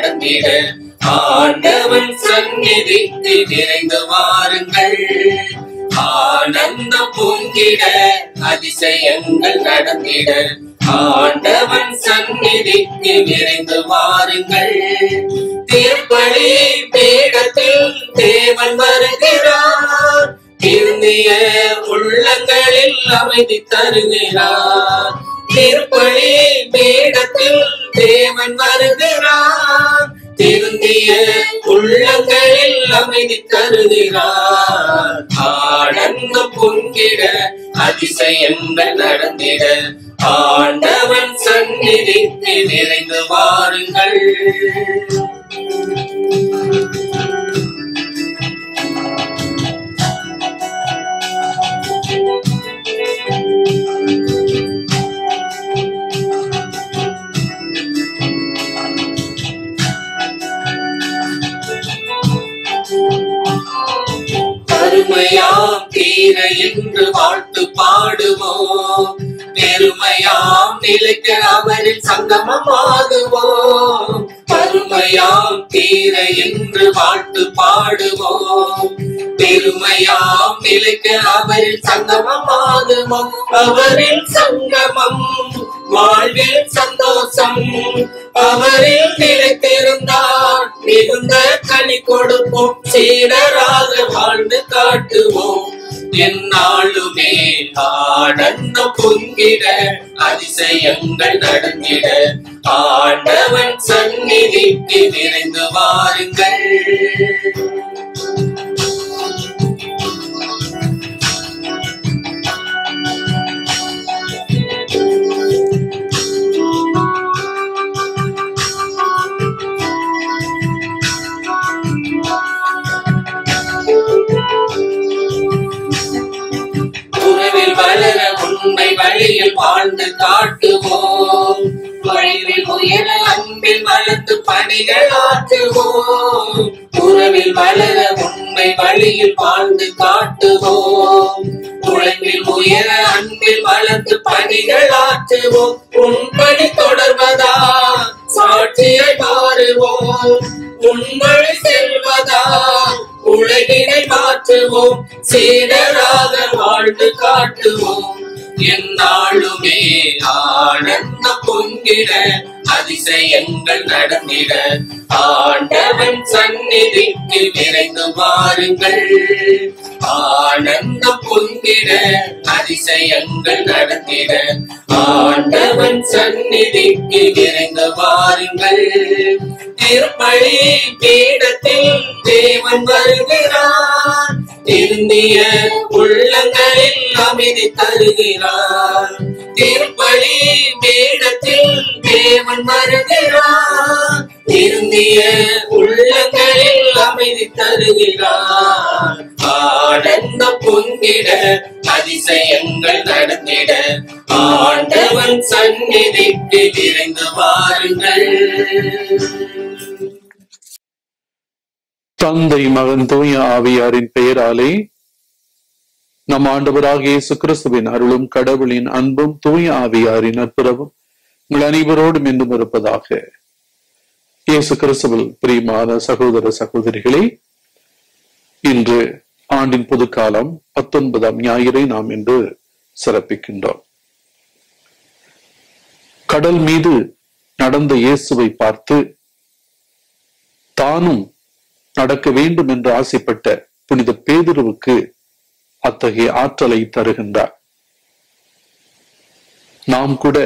நடந்திட. ஆண்டவன் சந்நிதிக்கு நிறைந்து வாருங்கள். ஆனந்தம் பொங்கிட அதிசயங்கள் நடந்திட. ஆண்டவன் சந்நிதிக்கு விரைந்து வாருங்கள். திருப்பலி பீடத்தில் தேவன் வருகிறார். திருந்திய உள்ளங்களில் அமைதி தருகிறார். திருப்பலி மேடத்தில் தேவன் வருகிறான் திருந்திய உள்ளங்களில் அமைதி தருகிறார். ஆடங்கு பொங்கிட அதிசயங்கள் நடந்திட. ஆண்டவன் சந்நிதிக்கு நிறைந்து வாருங்கள். thank you கருமையாம் தீர என்று வாழ்த்து பாடுவோம். பெருமையாம் நிலைக்க அவரில் சங்கமமாகுவோம். கருமையாம் தீர என்று பாட்டு பாடுவோம். பெருமையாம் நிலைக்க அவரில் சங்கமமாகுவோம் அவரில் சங்கமம் வாழ்வில் சந்தோஷம். அவரில் நிலைத்திருந்தார் மிகுந்த கனி கொடுப்போம். சீடராக வாழ்ந்து காட்டுவோம். என்னாலுமே ஆனந்த பொங்கிட அதிசயங்கள் நடந்திட ஆண்டவன் சந்நிதிக்கு விரைந்து வாருங்கள். உண்மை வழியில் வாழ்ந்து காட்டுவோம். வழிவில் உயர அன்பில் வளர்த்து பணிகள் ஆற்றுவோம். உறவில் வளர உண்மை வழியில் வாழ்ந்து காட்டுவோம். உழைப்பில் உயர அன்பில் வளர்த்து பணிகள் ஆற்றுவோம். உன்படி தொடர்வதா? சாட்சியை மாறுவோம். உண்மொழி செல்வதா? உலகினை மாற்றுவோம். சீடராக வாழ்ந்து காட்டுவோம். என்னாலுமே ஆனந்த பொங்கிட அதிசயங்கள் நடந்திட ஆண்டவன் சந்நிதிக்கு விரைந்து வாருங்கள். ஆனந்தம் பொங்கிட அதிசயங்கள் நடந்திட ஆண்டவன் சந்நிதிக்கு விரைந்து வாருங்கள். திருப்பலி பீடத்தில் தேவன் வருகிறார். திருந்திய உள்ளங்களில் அமைதி தருகிறார். திருப்பலி பீடத்தில் தேவன் வருகிறார் திருந்திய உள்ளங்களில் அமைதி தருகிறான் ஆனந்த பொங்கிட அதிசயங்கள் நடந்திட. ஆண்டவன் சந்நிதிக்கு விரைந்து வாருங்கள். தந்தை மகன் தூய ஆவியாரின் பெயராலே நம் ஆண்டவராக இயேசு கிறிஸ்துவின் அருளும் கடவுளின் அன்பும் தூய ஆவியாரின் நட்புறவும் உங்கள் அனைவரோடும் என்றும் இருப்பதாக இயேசு கிறிஸ்துவில் பிரியமான சகோதர சகோதரிகளே இன்று ஆண்டின் புதுக்காலம் பத்தொன்பதாம் ஞாயிறை நாம் இன்று சிறப்பிக்கின்றோம். கடல் மீது நடந்த இயேசுவை பார்த்து தானும் நடக்க வேண்டும் என்று ஆசைப்பட்ட புனித பேதுருவுக்கு அத்தகைய ஆற்றலை தருகின்றார். நாம் கூட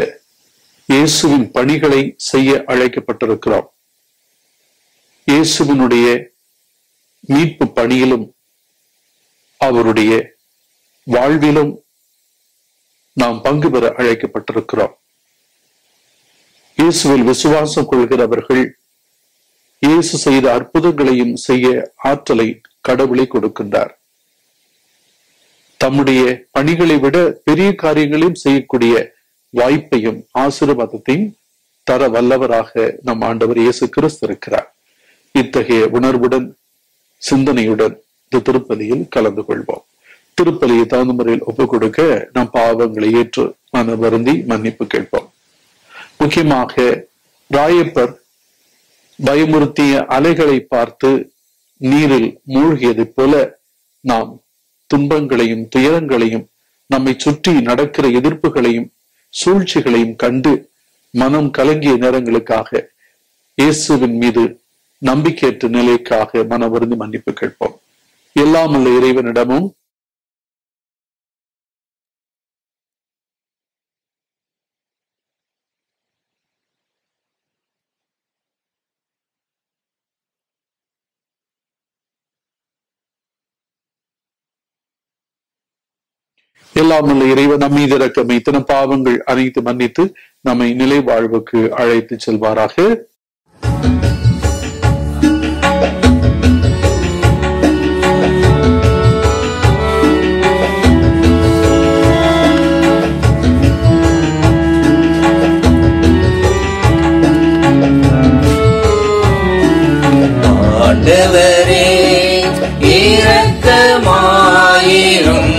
இயேசுவின் பணிகளை செய்ய அழைக்கப்பட்டிருக்கிறோம் இயேசுவினுடைய மீட்பு பணியிலும் அவருடைய வாழ்விலும் நாம் பங்கு பெற அழைக்கப்பட்டிருக்கிறோம். இயேசுவில் விசுவாசம் கொள்கிறவர்கள் இயேசு செய்த அற்புதங்களையும் செய்ய ஆற்றலை கடவுளை கொடுக்கின்றார். தம்முடைய பணிகளை விட பெரிய காரியங்களையும் செய்யக்கூடிய வாய்ப்பையும் ஆசீர்வாதத்தையும் தர வல்லவராக நம் ஆண்டவர் இயேசு கிறிஸ்து இருக்கிறார். இத்தகைய உணர்வுடன் சிந்தனையுடன் இந்த திருப்பலியில் கலந்து கொள்வோம். திருப்பலியை தகுந்த முறையில் ஒப்புக் கொடுக்க நம் பாவங்களை ஏற்று மன வருந்தி மன்னிப்பு கேட்போம். முக்கியமாக ராயப்பர் பயமுறுத்திய அலைகளை பார்த்து நீரில் மூழ்கியது போல நாம் துன்பங்களையும் துயரங்களையும் நம்மை சுற்றி நடக்கிற எதிர்ப்புகளையும் சூழ்ச்சிகளையும் கண்டு மனம் கலங்கிய நேரங்களுக்காக இயேசுவின் மீது நம்பிக்கையற்ற நிலைக்காக மனவருந்து மன்னிப்பு கேட்போம். எல்லாம் இறைவனிடமும் எல்லாம் உள்ள இறைவன் நம் மீது இறக்கம் இத்தனை பாவங்கள் அனைத்து மன்னித்து நம்மை நிலை வாழ்வுக்கு அழைத்து செல்வாராக. ஆண்டவரே இரக்கமாயிரும்.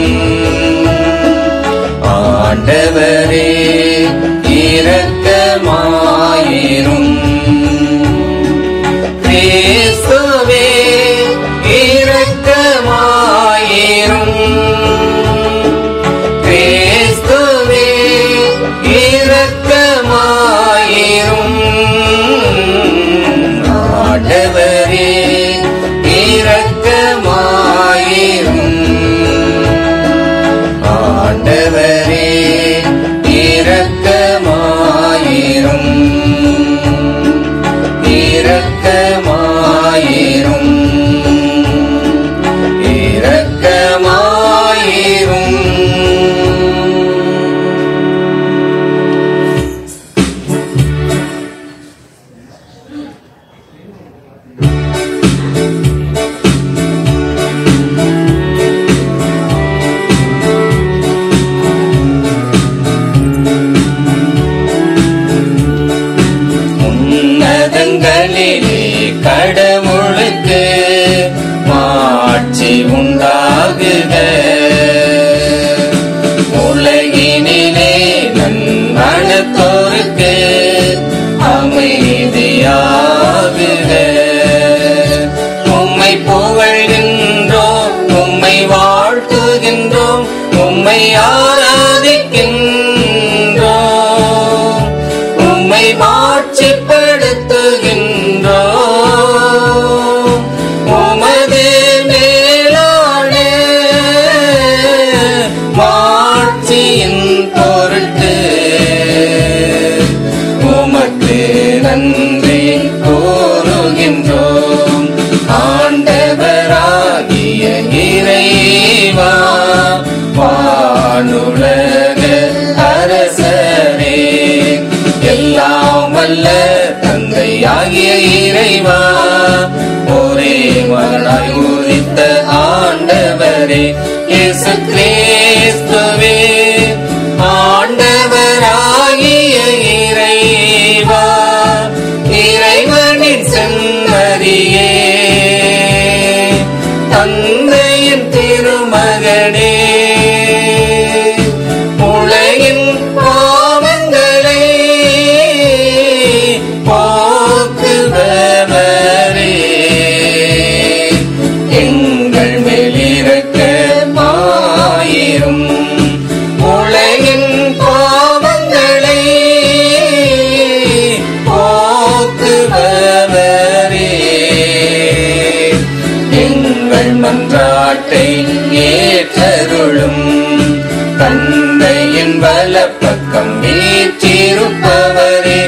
நன்மனத்தோருக்கு அமைதியாகுக. உம்மை புகழ்கின்றோம் உம்மை வாழ்த்துகின்றோம் உம்மை ஆராதிக்கின்றோம். இறைவா வானுலக அரசரே எல்லாம் வல்ல தந்தையாகிய இறைவா. ஒரே மகனாய் உரித்த ஆண்டவரே. இயேசு கிறிஸ்துவே வீற்றிருப்பவரே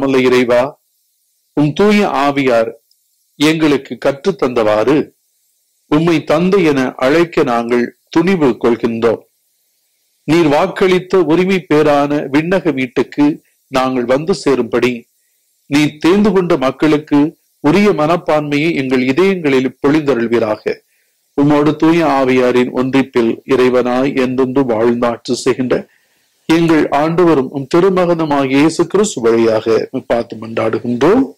உள்ள இறைவா உம் தூய ஆவியார் எங்களுக்கு கற்றுத் தந்தவாறு உம்மை தந்தை என அழைக்க நாங்கள் துணிவு கொள்கின்றோம். நீர் வாக்களித்த உரிமை பேரான விண்ணக வீட்டுக்கு நாங்கள் வந்து சேரும்படி நீ தேர்ந்து கொண்ட மக்களுக்கு உரிய மனப்பான்மையை எங்கள் இதயங்களில் பொழிந்தருள்வீராக. உம்மோடு தூய ஆவியாரின் ஒன்றிப்பில் இறைவனாய் என்றென்று வாழ்ந்தாற்று செய்கின்ற எங்கள் ஆண்டவரும் உம் திருமகனுமாகிய இயேசு கிறிஸ்து வழியாக பார்த்து மன்றாடுகின்றோம்.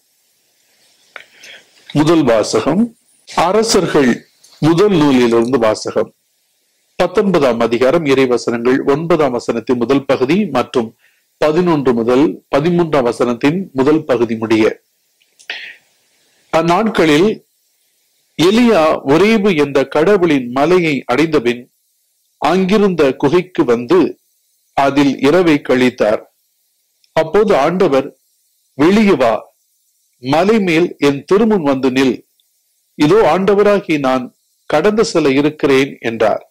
முதல் வாசகம் அரசர்கள் முதல் நூலிலிருந்து வாசகம். பத்தொன்பதாம் அதிகாரம் இறைவசனங்கள் ஒன்பதாம் வசனத்தின் முதல் பகுதி மற்றும் பதினொன்று முதல் பதிமூன்றாம் வசனத்தின் முதல் பகுதி முடிய. அந்நாட்களில் எலியா ஒரேபு என்ற கடவுளின் மலையை அடைந்தபின் அங்கிருந்த குகைக்கு வந்து அதில் இரவை கழித்தார். அப்போது ஆண்டவர் வெளியே வா மலை மேல் என் திருமுன் வந்து நில். இதோ ஆண்டவராகி நான் கடந்து செல்ல இருக்கிறேன் என்றார்.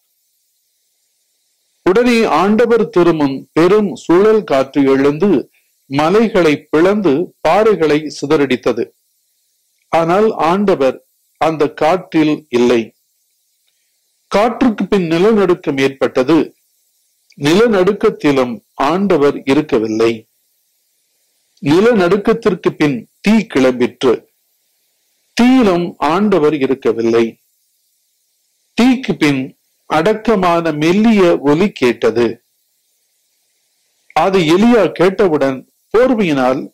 உடனே ஆண்டவர் திருமுன் பெரும் சுழல் காற்று எழுந்து மலைகளை பிளந்து பாறைகளை சிதறடித்தது. ஆனால் ஆண்டவர் அந்த காற்றில் இல்லை. காற்றுக்கு பின் நிலநடுக்கம் ஏற்பட்டது. நிலநடுக்கத்திலும் ஆண்டவர் இருக்கவில்லை. நிலநடுக்கத்திற்கு பின் தீ கிளம்பிற்று. தீயிலும் ஆண்டவர் இருக்கவில்லை. தீக்கு பின் அடக்கமான மெல்லிய ஒலி கேட்டது. அது எலியா கேட்டவுடன் போர்வையினால்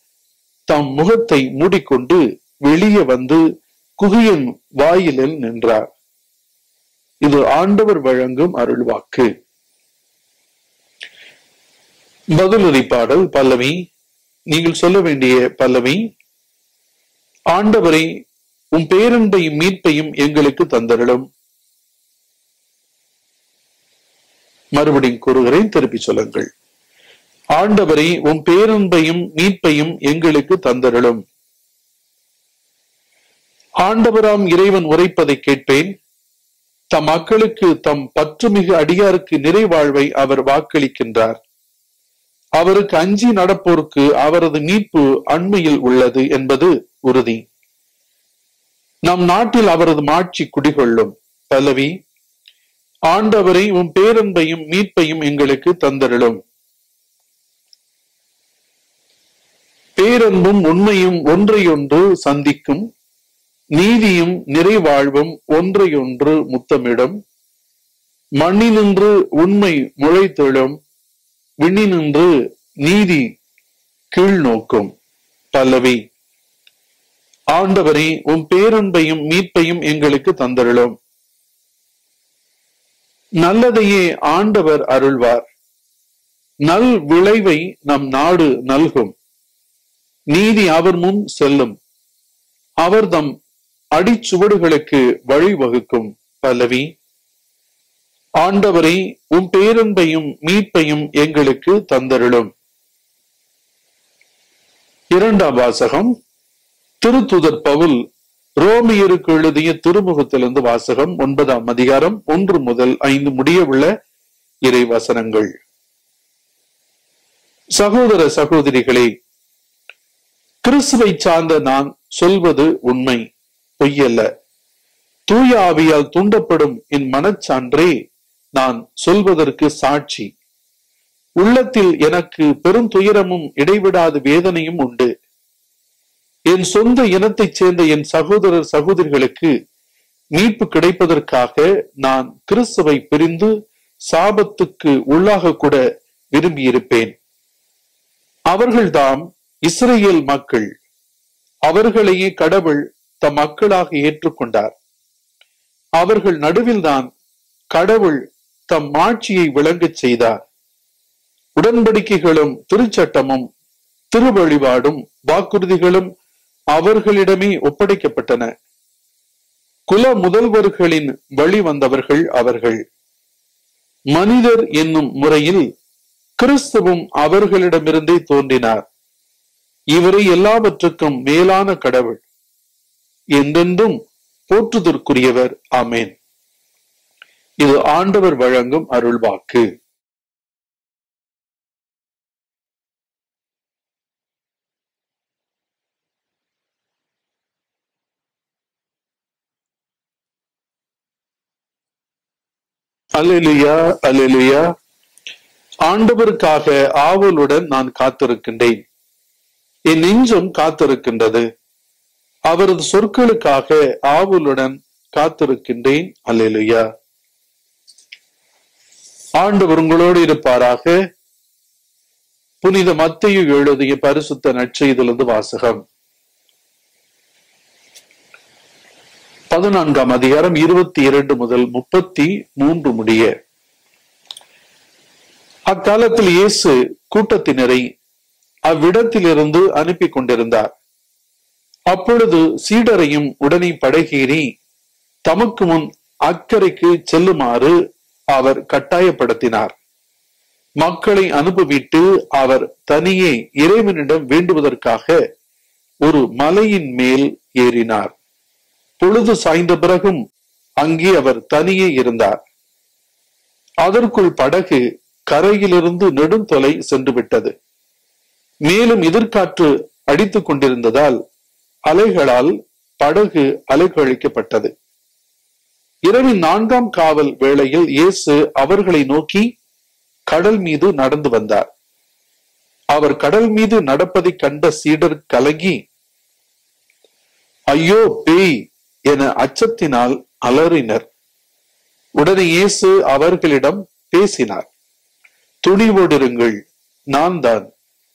தம் முகத்தை மூடிக்கொண்டு வெளியே வந்து குகையின் வாயிலில் நின்றார். இது ஆண்டவர் வழங்கும் அருள்வாக்கு. பதிலுரை பாடல் பல்லவி. நீங்கள் சொல்ல வேண்டிய பல்லவி ஆண்டவரை உன் பேரன்பையும் மீட்பையும் எங்களுக்கு தந்தருளும். மறுபடியும் கூறுகிறேன் திருப்பி சொல்லுங்கள். ஆண்டவரை உன் பேரன்பையும் மீட்பையும் எங்களுக்கு தந்தருளும். ஆண்டவராம் இறைவன் உரைப்பதை கேட்பேன். தம் மக்களுக்கு தம் பற்றுமிகு அடியாருக்கு நிறைவாழ்வை அவர் வாக்களிக்கின்றார். அவருக்கு அஞ்சி நடப்போருக்கு அவரது மீட்பு அண்மையில் உள்ளது என்பது உறுதி. நம் நாட்டில் அவரது மாட்சி குடிகொள்ளும். பல்லவி ஆண்டவரை உன் பேரன்பையும் மீட்பையும் எங்களுக்கு தந்தருளும். பேரன்பும் உண்மையும் ஒன்றையொன்று சந்திக்கும். நீதியும் நிறைவாழ்வும் ஒன்றையொன்று முத்தமிடும். மண்ணினின்று உண்மை முளைத்தெழும். விண்ணினின்று நீதி கீழ் நோக்கும் பல்லவி. ஆண்டவரே உன் பேரன்பையும் மீட்பையும் எங்களுக்கு தந்தருளும். நல்லதையே ஆண்டவர் அருள்வார். நல் விளைவை நம் நாடு நல்கும். நீதி அவர் முன் செல்லும். அவர் தம் அடிச்சுவடுகளுக்கு வழிவகுக்கும் பல்லவி. ஆண்டவரை உன் பேரன்பையும் மீட்பையும் எங்களுக்கு தந்தருளும். இரண்டாம் வாசகம் திருத்துதர் பவுல் ரோமியருக்கு எழுதிய திருமுகத்திலிருந்து வாசகம் ஒன்பதாம் அதிகாரம் ஒன்று முதல் ஐந்து முடிய உள்ள இறை வசனங்கள் சகோதர சகோதரிகளே கிறிஸ்துவை சார்ந்த நான் சொல்வது உண்மை பொய்யல்ல. தூய ஆவியால் தூண்டப்படும் என் மனச்சான்றே நான் சொல்வதற்கு சாட்சி. உள்ளத்தில் எனக்கு பெரும் துயரமும் இடைவிடாத வேதனையும் உண்டு. என் சொந்த இனத்தைச் சேர்ந்த என் சகோதரர் சகோதரிகளுக்கு மீட்பு கிடைப்பதற்காக நான் கிறிஸ்துவை பிரிந்து சாபத்துக்கு உள்ளாக கூட விரும்பியிருப்பேன். அவர்கள்தாம் இஸ்ரேல் மக்கள். அவர்களையே கடவுள் தம் மக்களாக ஏற்றுக்கொண்டார். அவர்கள் நடுவில்தான் கடவுள் தம் ஆட்சியை விளங்கச் செய்தார். உடன்படிக்கைகளும் திருச்சட்டமும் திருவழிபாடும் வாக்குறுதிகளும் அவர்களிடமே ஒப்படைக்கப்பட்டன. குல முதல்வர்களின் வழி வந்தவர்கள் அவர்கள். மனிதர் என்னும் முறையில் கிறிஸ்துவும் அவர்களிடமிருந்தே தோன்றினார். இவரை எல்லாவற்றுக்கும் மேலான கடவுள். என்றென்றும் போற்றுதற்குரியவர். ஆமேன். இது ஆண்டவர் வழங்கும் அருள்வாக்கு. அலலியா அலலியா ஆண்டவருக்காக ஆவலுடன் நான் காத்திருக்கின்றேன். என் நெஞ்சம் காத்திருக்கின்றது. அவரது சொற்களுக்காக ஆவலுடன் காத்திருக்கின்றேன். அலலியா ஆண்டவர் உங்களோடு இருப்பாராக. புனித மத்தையு எழுதிய பரிசுத்த நற்செய்திலிருந்து வாசகம். பதினான்காம் அதிகாரம் இருபத்தி இரண்டு முதல் முப்பத்தி மூன்று முடிய. அக்காலத்தில் இயேசு கூட்டத்தினரை அவ்விடத்திலிருந்து அனுப்பி கொண்டிருந்தார். அப்பொழுது சீடரையும் உடனே படகேறி தமக்கு முன் அக்கறைக்கு செல்லுமாறு அவர் கட்டாயப்படுத்தினார். மக்களை அனுப்பிவிட்டு அவர் தனியே இறைவனிடம் வேண்டுவதற்காக ஒரு மலையின் மேல் ஏறினார். பொழுது சாய்ந்த பிறகும் அங்கே அவர் தனியே இருந்தார். அதற்குள் படகு கரையிலிருந்து நெடுந்தொலை சென்று விட்டது மேலும் எதிர்காற்று அடித்துக் கொண்டிருந்ததால் அலைகளால் படகு அலைக்கழிக்கப்பட்டது இரவின் நான்காம் காவல் வேளையில் இயேசு அவர்களை நோக்கி கடல் மீது நடந்து வந்தார். அவர் கடல் மீது நடப்பதை கண்ட சீடர் கலங்கி ஐயோ பேய்! என அச்சத்தினால் அலறினர். உடனே இயேசு அவர்களிடம் பேசினார் துணிவோடிருங்கள் நான் தான்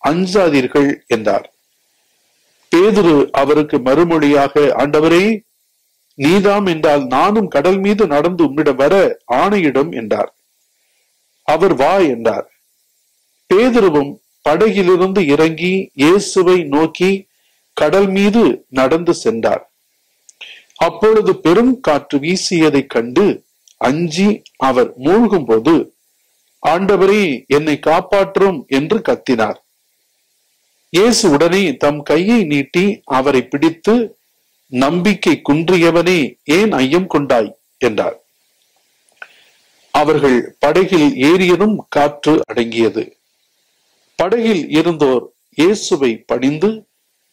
அஞ்சாதீர்கள் என்றார். பேதுரு அவருக்கு மறுமொழியாக ஆண்டவரே நீதாம் என்றால் நானும் கடல் மீது நடந்து உம்மிடம் வர ஆணையிடும் என்றார். அவர் வா என்றார். பேதுருவும் படகிலிருந்து இறங்கி இயேசுவை நோக்கி கடல் மீது நடந்து சென்றார். அப்பொழுது பெரும் காற்று வீசியதை கண்டு அஞ்சி அவர் மூழ்கும் போது ஆண்டவரே என்னை காப்பாற்றும் என்று கத்தினார். இயேசு உடனே தம் கையை நீட்டி அவரை பிடித்து நம்பிக்கை குன்றியவனே ஏன் ஐயம் கொண்டாய்? என்றார் அவர்கள் படகில் ஏறியதும் காற்று அடங்கியது. படகில் இருந்தோர் இயேசுவை பணிந்து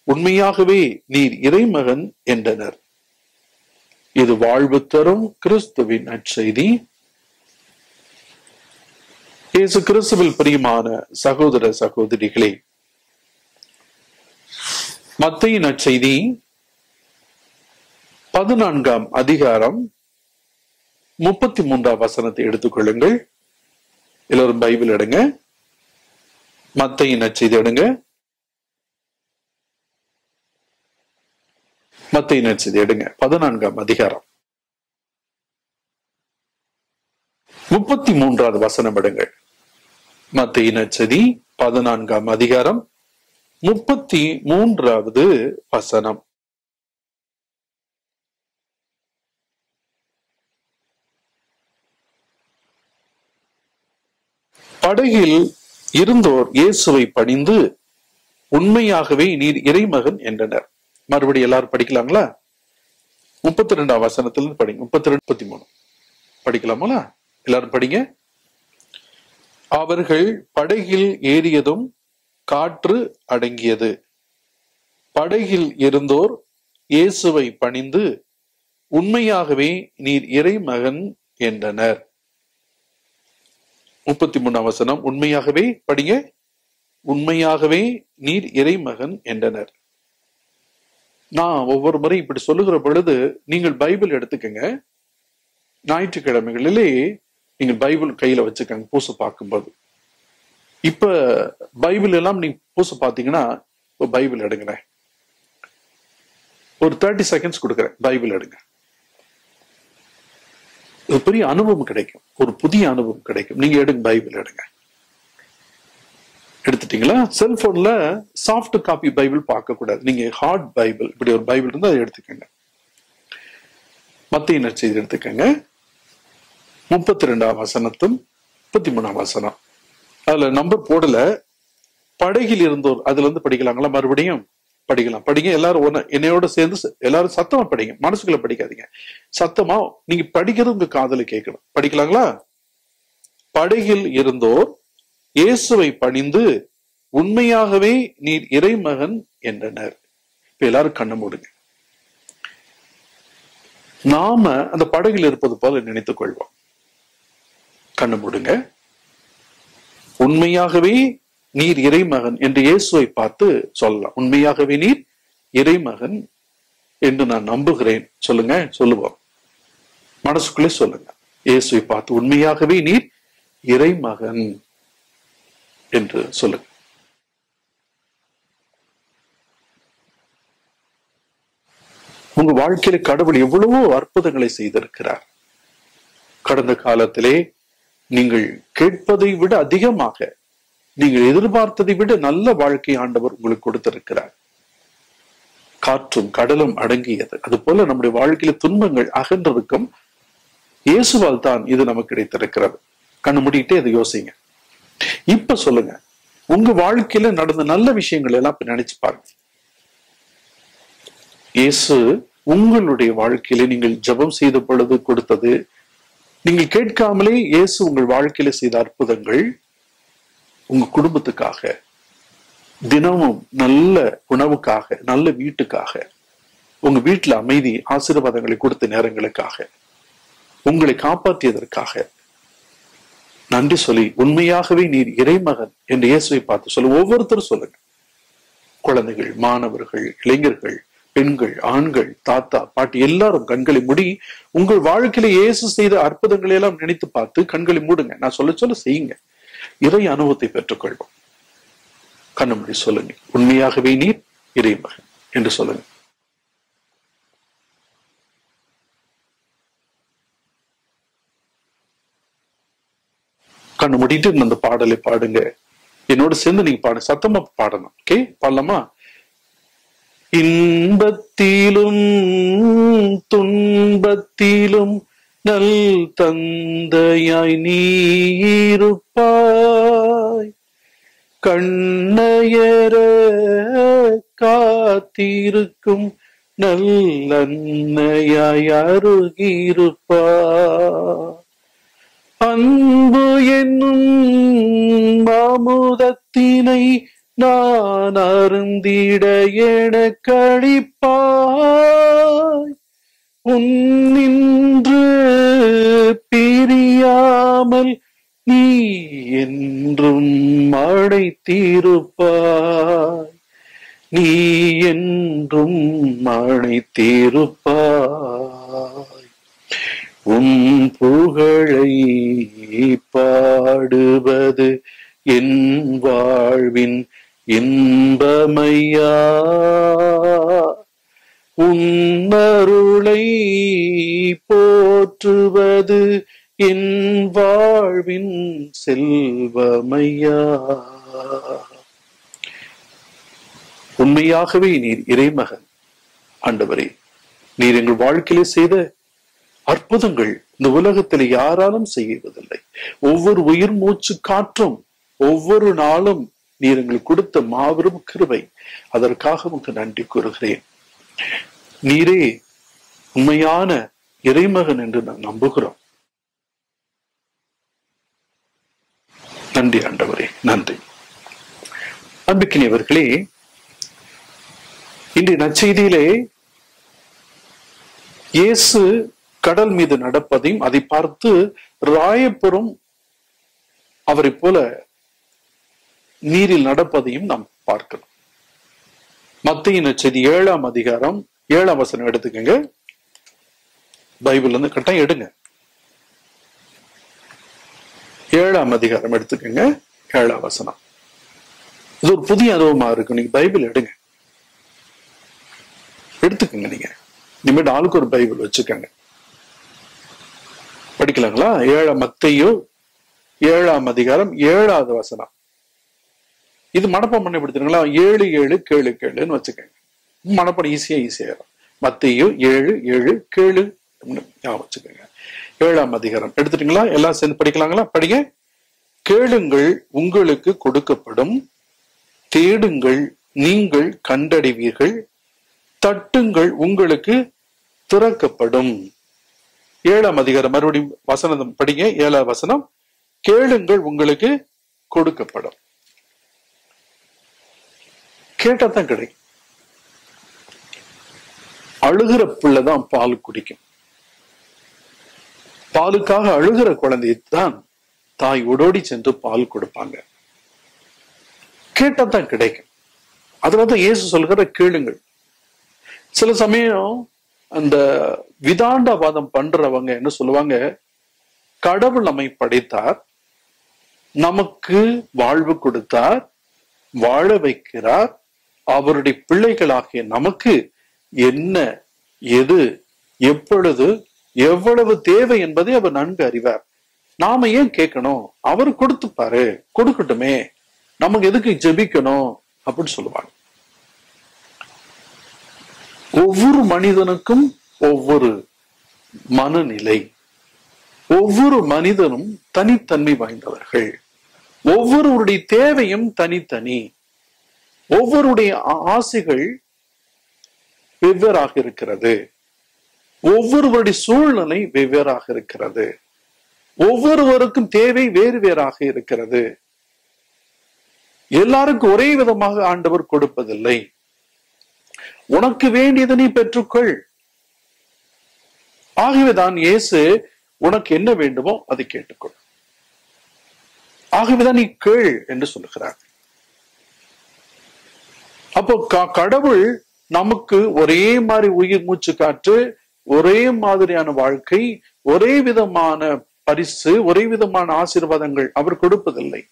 உண்மையாகவே நீர் இறைமகன் என்றனர். இது வாழ்வு தரும் கிறிஸ்துவின் அச்செய்தி இயேசு கிறிஸ்துவில் பிரியமான சகோதர சகோதரிகளே மத்தையின் அச்செய்தி பதினான்காம் அதிகாரம் முப்பத்தி மூன்றாம் வசனத்தை எடுத்துக்கொள்ளுங்கள். எல்லோரும் பைபிள் எடுங்க. மத்தையின் நற்செய்தி எடுங்க. மத்தையின் நற்செய்தி எடுங்க. பதினான்காம் அதிகாரம் முப்பத்தி மூன்றாவது வசனம் எடுங்கள். மத்தையின் நற்செய்தி பதினான்காம் அதிகாரம் முப்பத்தி மூன்றாவது வசனம். படகில் இருந்தோர் இயேசுவை பணிந்து உண்மையாகவே நீர் இறைமகன் என்றனர். மறுபடியும் எல்லாரும் படிக்கலாங்களா? முப்பத்தி ரெண்டாம் வசனத்துல படிங்க முப்பத்தி ரெண்டு முப்பத்தி மூணு படிக்கலாமா எல்லாரும் படிங்க. அவர்கள் படகில் ஏறியதும் காற்று அடங்கியது. படகில் இருந்தோர் இயேசுவை பணிந்து உண்மையாகவே நீர் இறைமகன் என்றனர். முப்பத்தி மூணாம் வசனம் உண்மையாகவே படிங்க உண்மையாகவே நீர் இறைமகன் என்றனர். நான் ஒவ்வொரு முறை இப்படி சொல்லுகிற பொழுது நீங்கள் பைபிள் எடுத்துக்கங்க. ஞாயிற்றுக்கிழமைகளிலே நீங்கள் பைபிள் கையில வச்சுக்கங்க பூசை பார்க்கும்போது. இப்ப பைபிள் எல்லாம் நீங்க பூசை பார்த்தீங்கன்னா இப்போ பைபிள் எடுங்களேன். ஒரு தேர்ட்டி செகண்ட்ஸ் கொடுக்குறேன் பைபிள் எடுங்க. ஒரு பெரிய அனுபவம் கிடைக்கும். ஒரு புதிய அனுபவம் கிடைக்கும். நீங்க எடுங்க பைபிள் எடுங்க. எடுத்துட்டீங்களா? செல்போன்ல சாஃப்ட் காப்பி பைபிள் பார்க்க கூடாது நீங்க ஹார்ட் பைபிள் இப்படி ஒரு பைபிள் இருந்தா அதை எடுத்துக்கோங்க. மத்திய நற்செய்தி எடுத்துக்கோங்க. முப்பத்தி ரெண்டாம் வசனத்தும் முப்பத்தி மூணாம் வசனம். அதுல நம்பர் போடல. படகில் இருந்தோர் அதுல இருந்து படிக்கலாங்களா மறுபடியும்? படிக்கலாம். படிங்க எல்லாரும் ஒன்று என்னையோட சேர்ந்து எல்லாரும் சத்தமா படிங்க. மனசுக்குள்ள படிக்காதீங்க. சத்தமா நீங்க படிக்கிறது உங்க காதல கேட்கணும். படிக்கலாங்களா? படகில் இருந்தோர் இயேசுவை பணிந்து உண்மையாகவே நீர் இறைமகன் என்றனர். இப்ப எல்லாரும் கண்ணை மூடுங்க. நாம அந்த படகில் இருப்பது போல நினைத்துக் கொள்வோம். கண்ணு மூடுங்க. உண்மையாகவே நீர் இறைமகன் என்று இயேசுவை பார்த்து சொல்லலாம். உண்மையாகவே நீர் இறைமகன் என்று நான் நம்புகிறேன். சொல்லுங்க சொல்லுவோம். மனசுக்குள்ளே சொல்லுங்க. இயேசுவை பார்த்து உண்மையாகவே நீர் இறைமகன் என்று சொல்லுங்க. உங்க வாழ்க்கையில கடவுள் எவ்வளவோ அற்புதங்களை செய்திருக்கிறார். கடந்த காலத்திலே நீங்கள் கேட்பதை விட அதிகமாக நீங்கள் எதிர்பார்த்ததை விட நல்ல வாழ்க்கை ஆண்டவர் உங்களுக்கு கொடுத்திருக்கிறார். காற்றும் கடலும் அடங்கியது. அது போல நம்முடைய வாழ்க்கையில துன்பங்கள் அகன்றிருக்கும் இயேசுவால் தான் இது நமக்கு கிடைத்திருக்கிறது. கண்ணு மூடிட்டே அதை யோசிங்க. இப்ப சொல்லுங்க. உங்க வாழ்க்கையில நடந்த நல்ல விஷயங்கள் எல்லாம் இப்ப நினைச்சு பாருங்க. இயேசு உங்களுடைய வாழ்க்கையில நீங்கள் ஜெபம் செய்த பொழுது கொடுத்தது நீங்கள் கேட்காமலே இயேசு உங்கள் வாழ்க்கையில செய்த அற்புதங்கள் உங்க குடும்பத்துக்காக தினமும் நல்ல உணவுக்காக நல்ல வீட்டுக்காக உங்க வீட்டுல அமைதி ஆசீர்வாதங்களை கொடுத்த நேரங்களுக்காக உங்களை காப்பாற்றியதற்காக நன்றி சொல்லி உண்மையாகவே நீர் இறைமகன் என்று இயேசுவை பார்த்து சொல்ல ஒவ்வொருத்தரும் சொல்லுங்க. குழந்தைகள் மாணவர்கள் இளைஞர்கள் பெண்கள் ஆண்கள் தாத்தா பாட்டி எல்லாரும் கண்களை மூடி உங்கள் வாழ்க்கையில இயேசு செய்த அற்புதங்களை எல்லாம் நினைத்து பார்த்து கண்களை மூடுங்க. நான் சொல்ல சொல்ல செய்யுங்க. இறை அனுபவத்தை பெற்றுக்கொள்வோம். கண்ணு சொல்லுங்க. உண்மையாகவே நீர் இறைமகன் என்று சொல்லுங்க. கண்ணு மூடிட்டு அந்த பாடலை பாடுங்க. என்னோட சேர்ந்து நீங்க பாடுங்க. சத்தமா பாடணும். ஓகே பாடலாமா? இன்பத்திலும் துன்பத்திலும் நல் தந்தையாய் நீருப்பாய் கண்ணையர காத்திருக்கும் நல்லன்னையாய் அருகிருப்பா அன்பு என்னும் மாமுதத்தினை நான் அருந்திட என கழிப்பாய் உன்னின்று பிரியாமல் நீ என்றும் அழைத்திருப்பாய் நீ என்றும் அழைத்திருப்பாய் உன் புகழை பாடுவது என் வாழ்வின் இன்பமையா? உன்னருளை போற்றுவது என் வாழ்வின் செல்வமையா? உண்மையாகவே நீர் இறைமகன். ஆண்டவரே நீர் எங்கள் வாழ்க்கையிலே செய்த அற்புதங்கள் இந்த உலகத்தில் யாராலும் செய்வதில்லை. ஒவ்வொரு உயிர் மூச்சு காற்றும் ஒவ்வொரு நாளும் நீர் எங்களுக்கு கொடுத்த மாபெரும் கிருவை அதற்காக உனக்கு நன்றி கூறுகிறேன். நீரே உண்மையான இறைமகன் என்று நாம் நம்புகிறோம். நன்றி ஆண்டவரே நன்றி. அன்புக்கினியவர்களே இன்றைய நச்செய்தியிலே இயேசு கடல் மீது நடப்பதையும் அதை பார்த்து ராயபுரம் அவரை போல நீரில் நடப்பதையும் நாம் பார்க்கிறோம். மத்திய நச்செய்தி ஏழாம் அதிகாரம் ஏழாம் வசனம் எடுத்துக்கங்க. பைபிள் வந்து கட்டாயம் எடுங்க. ஏழாம் அதிகாரம் எடுத்துக்கங்க. ஏழாம் வசனம். இது ஒரு புதிய அனுபவமா இருக்கு. நீங்க பைபிள் எடுங்க. எடுத்துக்கங்க நீங்க. இனிமேல் ஆளுக்கு ஒரு பைபிள் வச்சுக்கோங்க. படிக்கலாங்களா? ஏழாம் மத்தையோ ஏழாம் அதிகாரம் ஏழாவது வசனம். இது மனப்பாடம் பண்ணி படுத்துறீங்களா ஏழு ஏழு கேளு கேளுன்னு வச்சுக்கோங்க. மனப்பாடம் ஈஸியா ஈஸியாயிரும் மத்தையோ ஏழு ஏழு கேளு ஞாபகம் வச்சுக்கோங்க. ஏழாம் அதிகாரம். எடுத்துட்டீங்களா? எல்லாம் சேர்ந்து படிக்கலாங்களா? படிங்க. கேளுங்கள் உங்களுக்கு கொடுக்கப்படும். தேடுங்கள் நீங்கள் கண்டடைவீர்கள். தட்டுங்கள் உங்களுக்கு திறக்கப்படும். ஏழாம் அதிகாரம். மறுபடியும் வசனம் படிங்க. ஏழாம் வசனம். கேளுங்கள் உங்களுக்கு கொடுக்கப்படும். கேட்டாதான் கிடைக்கும். அழுகிற பிள்ளைதான் பால் குடிக்கும். பாலுக்காக அழுகிற குழந்தையை தான் தாய் ஓடோடி சென்று பால் கொடுப்பாங்க. கேட்டா தான் கிடைக்கும் அதுலதான் இயேசு சொல்கிற கேளுங்கள். சில சமயம் அந்த விதாண்டவாதம் பண்றவங்க என்ன சொல்லுவாங்க? கடவுள் நம்மை படைத்தார் நமக்கு வாழ்வு கொடுத்தார் வாழ வைக்கிறார் அவருடைய பிள்ளைகளாகிய நமக்கு என்ன எது எப்பொழுது எவ்வளவு தேவை என்பதை அவர் நன்கு அறிவார். நாம ஏன் கேட்கணும்? அவர் கொடுத்துப்பாரு. கொடுக்கட்டுமே. நமக்கு எதுக்கு ஜெபிக்கணும்? அப்படின்னு சொல்லுவாங்க. ஒவ்வொரு மனிதனுக்கும் ஒவ்வொரு மனநிலை. ஒவ்வொரு மனிதனும் தனித்தன்மை வாய்ந்தவர்கள். ஒவ்வொருவருடைய தேவையும் தனித்தனி. ஒவ்வொருடைய ஆசைகள் வெவ்வேறாக இருக்கிறது. ஒவ்வொருவருடைய சூழ்நிலை வெவ்வேறாக இருக்கிறது. ஒவ்வொருவருக்கும் தேவை வேறு வேறாக இருக்கிறது. எல்லாருக்கும் ஒரே விதமாக ஆண்டவர் கொடுப்பதில்லை. உனக்கு வேண்டியதை நீ பெற்றுக்கொள். ஆகவேதான் இயேசு உனக்கு என்ன வேண்டுமோ அதை கேட்டுக்கொள். ஆகவேதான் நீ கேள் என்று சொல்லுகிறார். அப்போ கடவுள் நமக்கு ஒரே மாதிரி உயிர் மூச்சு காற்று ஒரே மாதிரியான வாழ்க்கை ஒரே விதமான பரிசு ஒரே விதமான ஆசீர்வாதங்கள் அவர் கொடுப்பதில்லை.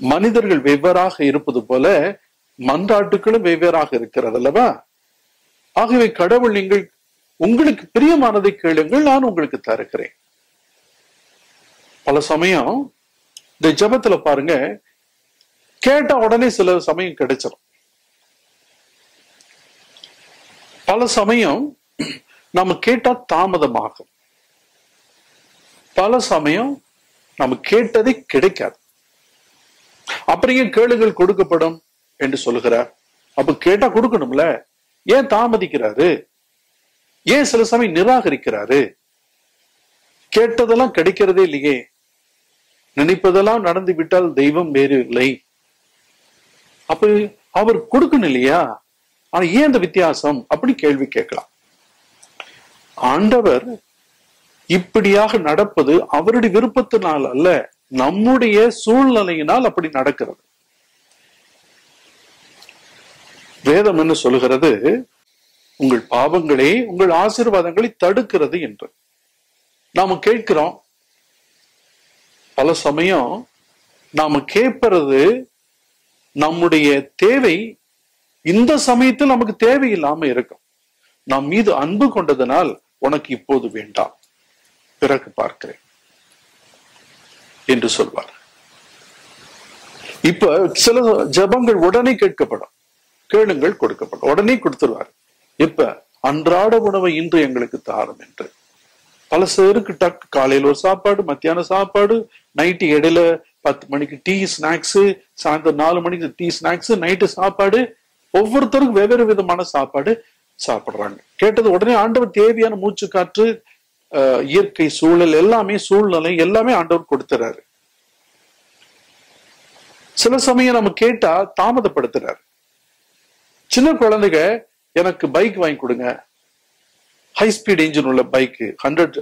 மனிதர்கள் வெவ்வேறாக இருப்பது போல மன்றாட்டுகளும் வெவ்வேறாக இருக்கிறது அல்லவா? ஆகவே கடவுள் நீங்கள் உங்களுக்கு பிரியமானதை கேளுங்கள் நான் உங்களுக்கு தருகிறேன். பல சமயம் இந்த ஜெபத்துல பாருங்க கேட்ட உடனே சில சமயம் கிடைச்சிடும் பல சமயம் நம்ம கேட்டா தாமதமாகும். பல சமயம் நம்ம கேட்டதே கிடைக்காது. அப்புறம் கேளுகள் கொடுக்கப்படும் என்று சொல்லுகிறார். அப்ப கேட்டா கொடுக்கணும்ல? ஏன் தாமதிக்கிறாரு? ஏன் சில சமயம் நிராகரிக்கிறாரு? கேட்டதெல்லாம் கிடைக்கிறதே இல்லையே. நினைப்பதெல்லாம் நடந்து விட்டால் தெய்வம் வேறு இல்லை. அப்ப அவர் கொடுக்கணும் இல்லையா? ஆனா ஏன் இந்த வித்தியாசம்? அப்படின்னு கேள்வி கேட்கலாம். ஆண்டவர் இப்படியாக நடப்பது அவருடைய விருப்பத்தினால் அல்ல நம்முடைய சூழ்நிலையினால் அப்படி நடக்கிறது. வேதம் என்ன சொல்லுகிறது? உங்கள் பாவங்களே உங்கள் ஆசீர்வாதங்களை தடுக்கிறது என்று. நாம கேட்கிறோம். பல சமயம் நாம கேட்பறது நம்முடைய தேவை இந்த சமயத்தில் நமக்கு தேவையில்லாம இருக்கும். நம் மீது அன்பு கொண்டதனால் உனக்கு இப்போது வேண்டாம். பிறகு பார்க்கிறேன். என்று சொல்வார். இப்ப சில ஜெபங்கள் உடனே கேட்கப்படும். கேளுங்கள் கொடுக்கப்படும். உடனே கொடுத்துருவார். இப்ப அன்றாட உணவை இன்று எங்களுக்கு தாரும் என்று. பல பேருக்கு டக் காலையில ஒரு சாப்பாடு மத்தியான சாப்பாடு நைட்டு இடையில பத்து மணிக்கு டீ ஸ்நாக்ஸ் சாயந்தரம் நாலு மணிக்கு டீ ஸ்நாக்ஸ் நைட்டு சாப்பாடு. ஒவ்வொருத்தருக்கும் வெவ்வேறு விதமான சாப்பாடு. சாப்பிடுறாங்க. கேட்டது உடனே ஆண்டவர் தேவையான மூச்சு காற்று இயற்கை சூழல் எல்லாமே சூழ்நிலை எல்லாமே ஆண்டவர் கொடுத்துறாரு. சில சமயம் நம்ம கேட்டா தாமதப்படுத்துறாரு. சின்ன குழந்தைங்க எனக்கு பைக் வாங்கி கொடுங்க. ஹை ஸ்பீட் இன்ஜின் உள்ள பைக் ஹண்ட்ரட்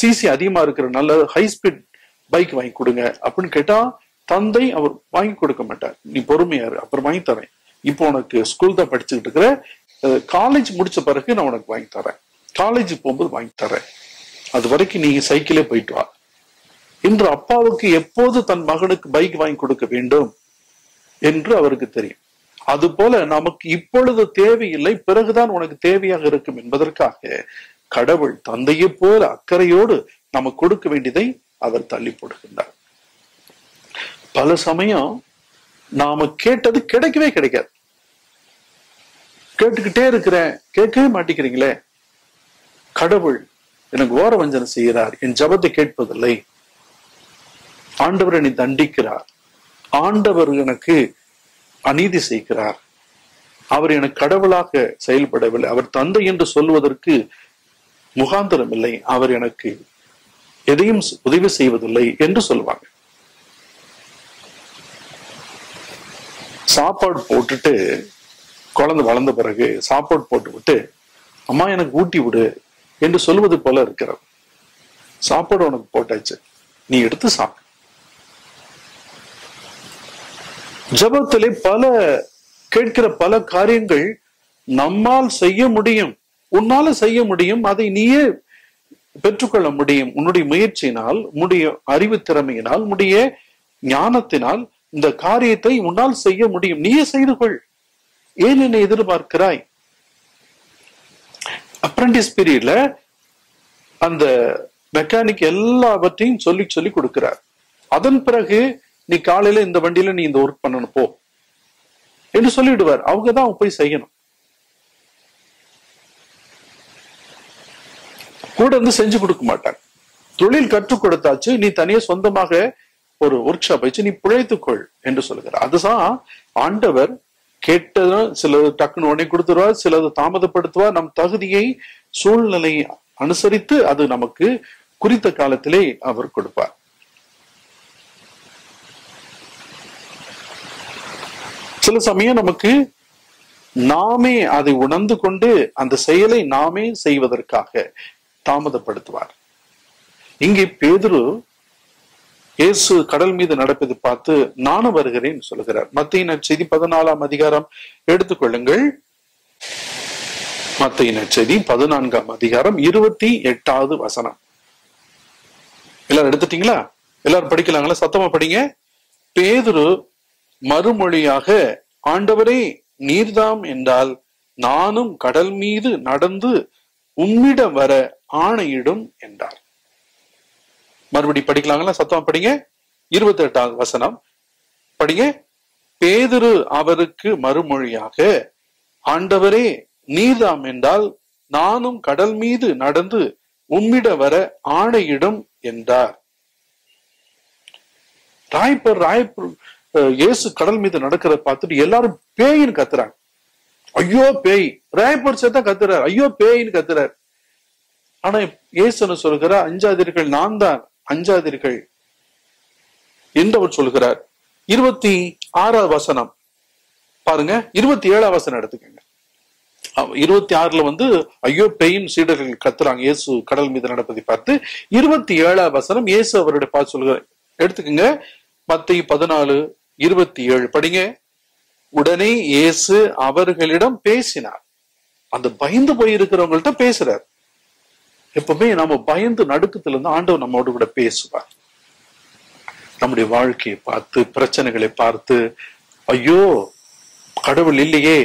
சிசி அதிகமா இருக்கிற நல்ல ஹை ஸ்பீட் பைக் வாங்கி கொடுங்க. அப்படின்னு கேட்டா தந்தை அவர் வாங்கி கொடுக்க மாட்டார். நீ பொறுமையாரு அப்புறம் வாங்கி தரேன். இப்போ உனக்கு ஸ்கூல் தான் படிச்சுக்கிட்டு இருக்கிற காலேஜ் முடிச்ச பிறகு நான் உனக்கு வாங்கி தரேன். காலேஜ் போகும்போது வாங்கி தரேன். அது வரைக்கும் நீ சைக்கிளே போயிட்டு வா. இன்று அப்பாவுக்கு எப்போது தன் மகனுக்கு பைக் வாங்கி கொடுக்க வேண்டும் என்று அவருக்கு தெரியும். அதுபோல நமக்கு இப்பொழுது தேவையில்லை பிறகுதான் உனக்கு தேவையாக இருக்கும் என்பதற்காக கடவுள் தந்தையை போல அக்கறையோடு நமக்கு கொடுக்க வேண்டியதை அவர் தள்ளி போடுகின்றார். பல சமயம் நாம கேட்டது கிடைக்கவே கிடைக்காது. கேட்டுக்கிட்டே இருக்கிறேன் கேட்கவே மாட்டேங்கிறீங்களே. கடவுள் எனக்கு ஓர வஞ்சனை செய்கிறார் என் ஜபத்தை கேட்பதில்லை. ஆண்டவர் என்னை தண்டிக்கிறார். ஆண்டவர் எனக்கு அநீதி செய்கிறார். அவர் எனக்கு கடவுளாக செயல்படவில்லை. அவர் தந்தை என்று சொல்வதற்கு முகாந்திரம் இல்லை. அவர் எனக்கு எதையும் உதவி செய்வதில்லை என்று சொல்லுவாங்க சாப்பாடு போட்டுட்டு குழந்தை வளர்ந்த பிறகு சாப்பாடு போட்டு விட்டு அம்மா எனக்கு ஊட்டி விடு என்று சொல்வது போல இருக்கிறது சாப்பாடு உனக்கு போட்டாச்சு நீ எடுத்து சாப்பிடு ஜபத்திலே பல கேட்கிற பல காரியங்கள் நம்மால் செய்ய முடியும். உன்னால செய்ய முடியும் அதை நீயே பெற்றுக்கொள்ள முடியும். உன்னுடைய முயற்சியினால் உன்னுடைய அறிவு திறமையினால் உன்னுடைய ஞானத்தினால் இந்த காரியத்தை உன்னால் செய்ய முடியும். நீயே செய்து கொள். ஏன் என்னை எதிர்பார்க்கிறாய்? அப்ரண்டிஸ் பீரியட்ல அந்த மெக்கானிக் எல்லாவற்றையும் சொல்லி சொல்லி கொடுக்கிறார். அதன் பிறகு நீ காலையில இந்த வண்டியில நீ இந்த ஒர்க் பண்ணணும் போ. என்று சொல்லிடுவார் அவங்க தான் போய் செய்யணும். கூட இருந்து செஞ்சு கொடுக்க மாட்டாங்க தொழில் கற்றுக் கொடுத்தாச்சு. நீ தனியா சொந்தமாக ஒரு ஒர்க் ஷாப் வச்சு நீ பிழைத்துக்கொள் என்று சொல்லுகிறார். அதுதான் ஆண்டவர் கேட்டதும் சிலது டக்குன்னு உடனே கொடுத்துருவார் சிலது தாமதப்படுத்துவார் நம் தகுதியை சூழ்நிலை அனுசரித்து அது நமக்கு குறித்த காலத்திலே அவர் கொடுப்பார். சில சமயம் நமக்கு நாமே அதை உணர்ந்து கொண்டு அந்த செயலை நாமே செய்வதற்காக தாமதப்படுத்துவார். இங்கே பேதுரு இயேசு கடல் மீது நடப்பதை பார்த்து நானும் வருகிறேன் சொல்லுகிறார். மத்திய செய்தி பதினாலாம் அதிகாரம் எடுத்துக்கொள்ளுங்கள் மத்திய செய்தி பதினான்காம் அதிகாரம் இருபத்தி எட்டாவது வசனம். எல்லாரும் எடுத்துட்டீங்களா? எல்லாரும் படிக்கலாங்களா? சத்தமா படிங்க. பேதுரு மறுமொழியாக ஆண்டவரே நீர்தாம் என்றால் நானும் கடல் மீது நடந்து உம்மிடம் வர ஆணையிடும் என்றார். மறுபடி படிக்கலாங்களா? சத்தமா படிங்க. இருபத்தி எட்டாவது வசனம். படிங்க. பேதுரு அவருக்கு மறுமொழியாக ஆண்டவரே நீர்தாம் என்றால் நானும் கடல் மீது நடந்து உம்மிட வர ஆணையிடும் என்றார். ராய்ப்பர் ராய்ப்பர் இயேசு கடல் மீது நடக்கிறத பார்த்துட்டு எல்லாரும் பேயின்னு கத்துறாங்க. ஐயோ பேய். ராயப்பர் சேர்த்தா கத்துறாரு. ஐயோ பேயின்னு கத்துறாரு. ஆனா இயேசுன்னு சொல்கிறார்? அஞ்சாதீர்கள் நான் தான் அஞ்சாதீர்கள் என்று அவர் சொல்கிறார். இருபத்தி ஆறாவது வசனம். பாருங்க இருபத்தி ஏழாவது வசனம் எடுத்துக்கோங்க. இருபத்தி ஆறுல வந்து ஐயோ பெயின் சீடர்கள் கத்துறாங்க. இயேசு கடல் மீது நடப்பதை பார்த்து இருபத்தி ஏழாவது வசனம் இயேசு அவருடைய பார்த்து சொல்கிறார். எடுத்துக்கோங்க மத்திய பதினாலு இருபத்தி ஏழு. படிங்க. உடனே இயேசு அவர்களிடம் பேசினார். அந்த பயந்து போய் இருக்கிறவங்கள்ட்ட பேசுறார். எப்பவுமே நம்ம பயந்து நடுக்கத்துல இருந்து ஆண்டவர் நம்மோடு கூட பேசுவார். நம்முடைய வாழ்க்கையை பார்த்து பிரச்சனைகளை பார்த்து ஐயோ கடவுள் இல்லையே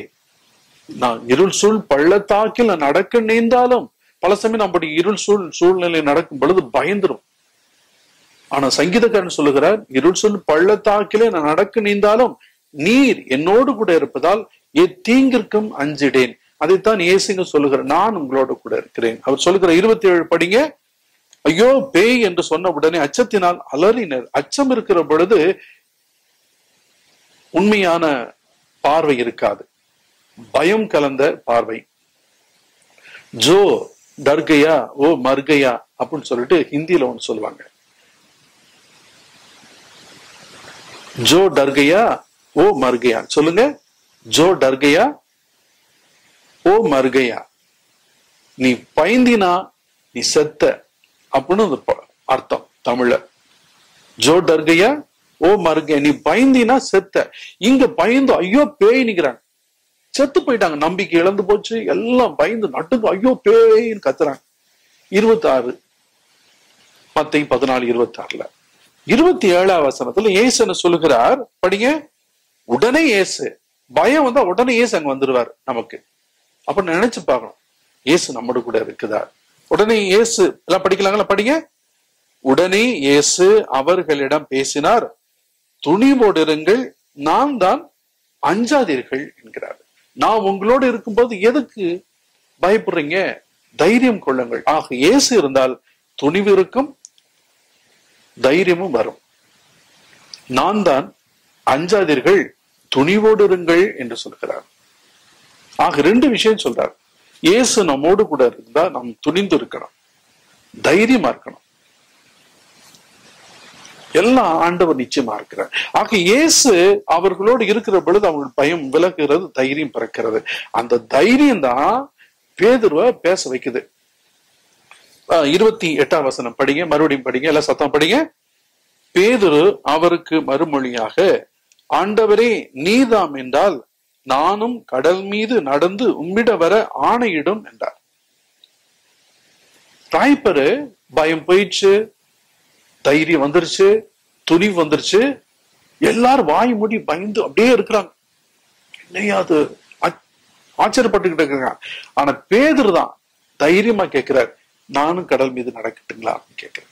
நான் இருள் சூழ் பள்ளத்தாக்கில் நான் நடக்க நேர்ந்தாலும் பல சமயம் நம்முடைய இருள் சூழ் சூழ்நிலை நடக்கும் பொழுது பயந்துரும். ஆனா சங்கீதக்காரன் சொல்லுகிறார் இருள் சூழ் பள்ளத்தாக்கிலே நான் நடக்க நீந்தாலும் நீர் என்னோடு கூட இருப்பதால் எத்தீங்கிற்கும் அஞ்சிடேன். அதைத்தான் இயேசுங்க சொல்லுகிறார் நான் உங்களோட கூட இருக்கிறேன். அவர் சொல்லுகிற இருபத்தி ஏழு படிங்க. ஐயோ பேய் என்று சொன்ன உடனே அச்சத்தினால் அலறினர். அச்சம் இருக்கிற பொழுது உண்மையான பார்வை இருக்காது. பயம் கலந்த பார்வை. ஜோ டர்கையா ஓ மர்கையா அப்படின்னு சொல்லிட்டு ஹிந்தியில ஒன்று சொல்லுவாங்க. ஜோ டர்கையா ஓ மர்கையா. சொல்லுங்க. ஜோ டர்கையா ஓ மருகையா நீ பயந்தினா நீ செத்த அப்படின்னு அந்த அர்த்தம் தமிழ்ல ஜோ டர்கையா ஓ மருகையா நீ பயந்தினா செத்த. இங்க பயந்து ஐயோ பேய் நிக்கிறாங்க. செத்து போயிட்டாங்க. நம்பிக்கை இழந்து போச்சு. எல்லாம் பயந்து நட்டுக்கு ஐயோ பேயின்னு கத்துறாங்க. இருபத்தி ஆறு பத்தையும் பதினாலு இருபத்தி ஆறுல இருபத்தி ஏழாம் வசனத்துல ஏசுன்னு சொல்லுகிறார்? படிங்க. உடனே ஏசு பயம் வந்தா உடனே ஏசு அங்க வந்துருவார் நமக்கு. அப்ப நினைச்சு பார்க்கணும். இயேசு நம்மோடு கூட இருக்குதா உடனே இயேசு எல்லாம் படிக்கலாங்களா? படிங்க. உடனே இயேசு அவர்களிடம் பேசினார். துணிவோடு இருங்கள் நான் தான் அஞ்சாதீர்கள் என்கிறார். நான் உங்களோடு இருக்கும்போது எதுக்கு பயப்படுறீங்க? தைரியம் கொள்ளுங்கள். ஆக இயேசு இருந்தால் துணிவு இருக்கும் தைரியமும் வரும். நான் தான் அஞ்சாதீர்கள் துணிவோடு இருங்கள் என்று சொல்கிறார். ஆக ரெண்டு விஷயம் சொல்றாரு. இயேசு நம்மோடு கூட இருந்தா நாம் துணிந்து இருக்கணும். தைரியமா இருக்கணும். எல்லாம் ஆண்டவர் நிச்சயமா இருக்கிறார். ஆக இயேசு அவர்களோடு இருக்கிற பொழுது அவங்களுக்கு பயம் விலகுகிறது தைரியம் பிறக்கிறது. அந்த தைரியம் தான் பேதுருவ பேச வைக்குது. ஆஹ் இருபத்தி எட்டாம் வசனம் படிங்க மறுபடியும் படிங்க எல்லாம் சத்தம் படிங்க. பேதுரு அவருக்கு மறுமொழியாக ஆண்டவரே நீதாம் என்றால் நானும் கடல் மீது நடந்து உம்மிட வர ஆணையிடும் என்றார். தாய்ப்பரு பயம் போயிடுச்சு தைரியம் வந்துருச்சு துணிவு வந்துருச்சு. எல்லாரும் வாய் மூடி பயந்து அப்படியே இருக்கிறாங்க. என்னையா அது? ஆச்சரியப்பட்டுக்கிட்டு இருக்காங்க. ஆனா பேதர் தான் தைரியமா கேட்கிறார் நானும் கடல் மீது நடக்கட்டுங்களா? அப்படின்னு கேட்கிறேன்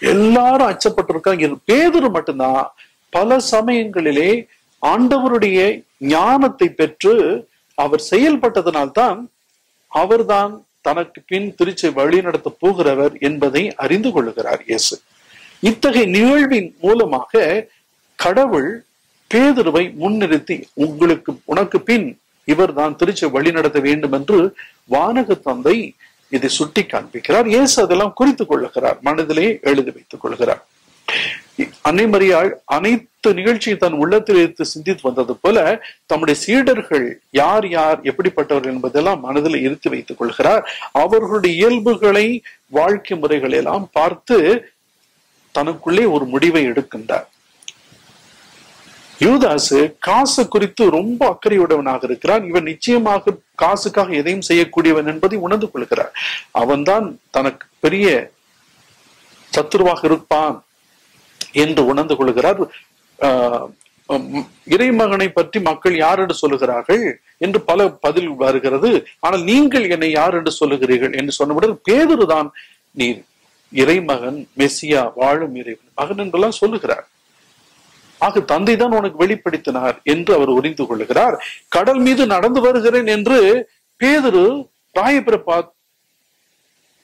எல்லாரும் அச்சப்பட்டிருக்காங்க. இது பேதுரு மட்டும்தான் பல சமயங்களிலே ஆண்டவருடைய ஞானத்தை பெற்று அவர் செயல்பட்டதனால்தான் அவர்தான் தனக்கு பின் திருச்சி வழி நடத்த போகிறவர் என்பதை அறிந்து கொள்ளுகிறார் இயேசு. இத்தகைய நிகழ்வின் மூலமாக கடவுள் பேதுருவை முன்னிறுத்தி உங்களுக்கு உனக்கு பின் இவர்தான் திருச்சி வழி நடத்த வேண்டும் என்று வானக தந்தை இதை சுட்டி காண்பிக்கிறார் இயேசு அதெல்லாம் குறித்துக் கொள்ளுகிறார். மனதிலே எழுதி வைத்துக் கொள்கிறார். அன்னை மரியாள் அனைத்து நிகழ்ச்சியை தன் உள்ளத்தில் எடுத்து சிந்தித்து வந்தது போல தம்முடைய சீடர்கள் யார் யார் எப்படிப்பட்டவர்கள் என்பதெல்லாம் மனதில் இருத்தி வைத்துக் கொள்கிறார். அவர்களுடைய இயல்புகளை வாழ்க்கை முறைகள் எல்லாம் பார்த்து தனக்குள்ளே ஒரு முடிவை எடுக்கின்றார். யூதாசு காசு குறித்து ரொம்ப அக்கறையுடையவனாக இருக்கிறான். இவன் நிச்சயமாக காசுக்காக எதையும் செய்யக்கூடியவன் என்பதை உணர்ந்து கொள்கிறார். அவன்தான் தனக்கு பெரிய சத்துருவாக இருப்பான். என்று உணர்ந்து கொள்கிறார். ஆஹ் இறைமகனை பற்றி மக்கள் யார் என்று சொல்லுகிறார்கள் என்று பல பதில் வருகிறது. ஆனால் நீங்கள் என்னை யார் என்று சொல்லுகிறீர்கள் என்று சொன்னவுடன் பேதுருதான் நீர் இறைமகன் மெஸ்ஸியா வாழும் இறைவன் மகன் என்றெல்லாம் சொல்லுகிறார். ஆக தந்தை தான் உனக்கு வெளிப்படுத்தினார் என்று அவர் உறிந்து கொள்ளுகிறார். கடல் மீது நடந்து வருகிறேன் என்று பேதுரு ராயபிரபா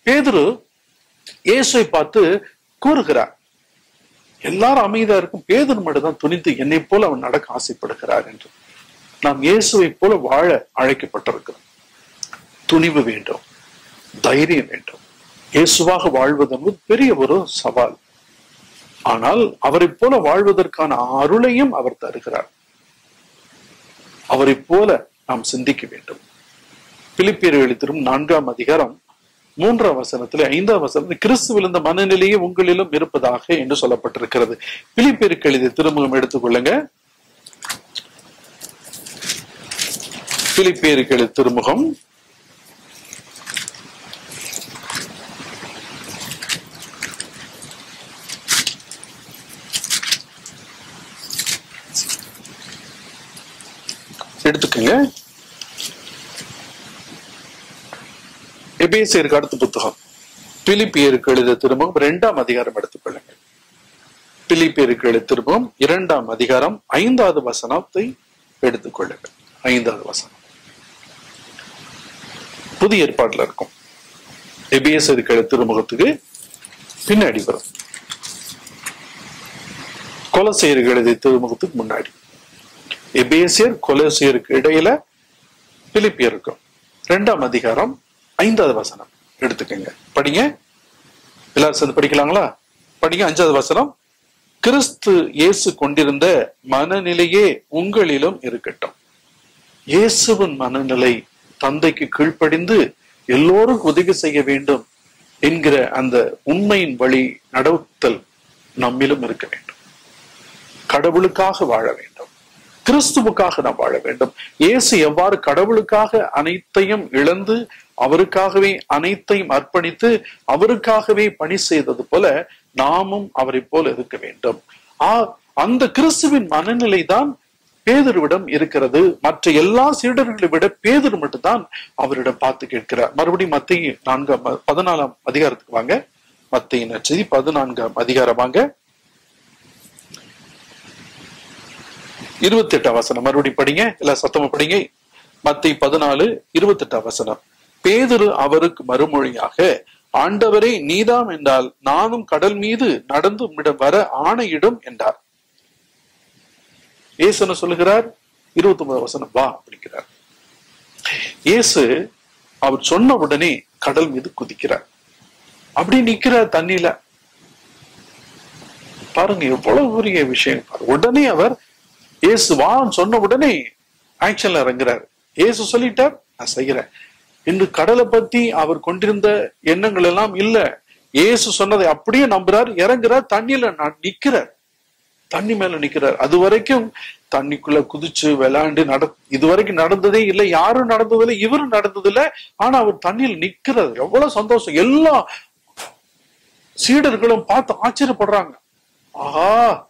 பேதுரு இயேசுவை பார்த்து கூறுகிறார். எல்லாரும் அமைதியா இருக்கும். பேதர் மட்டும்தான் துணிந்து என்னை போல அவன் நடக்க ஆசைப்படுகிறார் என்று. நாம் இயேசுவை போல வாழ அழைக்கப்பட்டிருக்கிறோம். துணிவு வேண்டும். தைரியம் வேண்டும். இயேசுவாக வாழ்வது என்பது பெரிய ஒரு சவால். ஆனால் அவரை போல வாழ்வதற்கான அருளையும் அவர் தருகிறார். அவரை போல நாம் சிந்திக்க வேண்டும். பிலிப்பியர் எழுத்திரும் நான்காம் அதிகாரம் மூன்றாம் வசனத்துல ஐந்தாம் வசனத்தில் கிறிஸ்துவில் இந்த மனநிலையே உங்களிலும் இருப்பதாக என்று சொல்லப்பட்டிருக்கிறது. பிலிப்பியருக்கு எழுதிய திருமுகம் எடுத்துக்கொள்ளுங்க பிலிப்பியருக்கு எழுதிய திருமுகம். எடுத்துக்கங்க. எபேசியருக்கு அடுத்த புத்தகம். பிலிப்பியருக்கு எழுத திரும்பவும் இரண்டாம் அதிகாரம் எடுத்துக்கொள்ளுங்க பிலிப்பியருக்கு எழுத திரும்பவும் இரண்டாம் அதிகாரம் ஐந்தாவது வசனத்தை எடுத்துக்கொள்ளுங்க ஐந்தாவது வசனம். புதிய ஏற்பாடுல இருக்கும். எபேசியருக்கு எழுத திருமுகத்துக்கு பின்னாடி வரும். கொலசேருக்கு எழுதிய திருமுகத்துக்கு முன்னாடி. எபேசியர் கொலசியருக்கு இடையில பிலிப்பியர் இருக்கும். ரெண்டாம் அதிகாரம் ஐந்தாவது வசனம் எடுத்துக்கங்க. படிங்க. எல்லாரும் சேர்ந்து படிக்கலாங்களா? படிங்க. அஞ்சாவது வசனம். கிறிஸ்து இயேசு கொண்டிருந்த மனநிலையே உங்களிலும் இருக்கட்டும். இயேசுவின் மனநிலை தந்தைக்கு கீழ்ப்படிந்து எல்லோரும் உதவி செய்ய வேண்டும் என்கிற அந்த உண்மையின் வழி நடத்தல் நம்மிலும் இருக்க வேண்டும். கடவுளுக்காக வாழ வேண்டும். கிறிஸ்துவுக்காக நாம் வாழ வேண்டும். இயேசு எவ்வாறு கடவுளுக்காக அனைத்தையும் இழந்து அவருக்காகவே அனைத்தையும் அர்ப்பணித்து அவருக்காகவே பணி செய்தது போல நாமும் அவரை போல இருக்க வேண்டும். ஆ அந்த கிறிஸ்துவின் மனநிலை தான் பேதருவிடம் இருக்கிறது. மற்ற எல்லா சீடர்களை விட பேதர் மட்டும்தான் அவரிடம் பார்த்து கேட்கிறார். மறுபடியும் மத்திய நான்காம் பதினாலாம் அதிகாரத்துக்கு வாங்க. மத்திய நச்சதி பதினான்காம் அதிகாரம் வாங்க. இருபத்தி எட்டாம் வசனம் மறுபடியும் படிங்க. இல்ல சத்தமா படிங்க. மத்தி பதினாலு இருபத்தி எட்டாம் வசனம் பேதுரு அவருக்கு மறுமொழியாக ஆண்டவரே நீதாம் என்றால் நானும் கடல் மீது நடந்து உம்மிடம் வர ஆணையிடும் என்றார். ஏசுன்னு சொல்லுகிறார்? இருபத்தி ஒன்பது வசனம் வா அப்படிங்கிறார். இயேசு அவர் சொன்ன உடனே கடல் மீது குதிக்கிறார். அப்படி நிக்கிறார் தண்ணியில பாருங்க எவ்வளவு உரிய விஷயம். உடனே அவர் இயேசு வான்னு சொன்ன உடனே ஆக்ஷன்ல இறங்குறாரு. இயேசு சொல்லிட்டார் நான் செய்யறேன் இன்று கடலை பத்தி அவர் கொண்டிருந்த எண்ணங்கள் எல்லாம் இல்ல. ஏசு சொன்னதை அப்படியே நம்புறார் இறங்குறார் தண்ணியில நான் நிக்கிறார். தண்ணி மேல நிக்கிறார். அது வரைக்கும் தண்ணிக்குள்ள குதிச்சு விளையாண்டு நட இது வரைக்கும் நடந்ததே இல்லை. யாரும் நடந்ததில்லை இவரும் நடந்ததில்லை. ஆனா அவர் தண்ணியில் நிக்கிறார். எவ்வளவு சந்தோஷம். எல்லா சீடர்களும் பார்த்து ஆச்சரியப்படுறாங்க. ஆஹா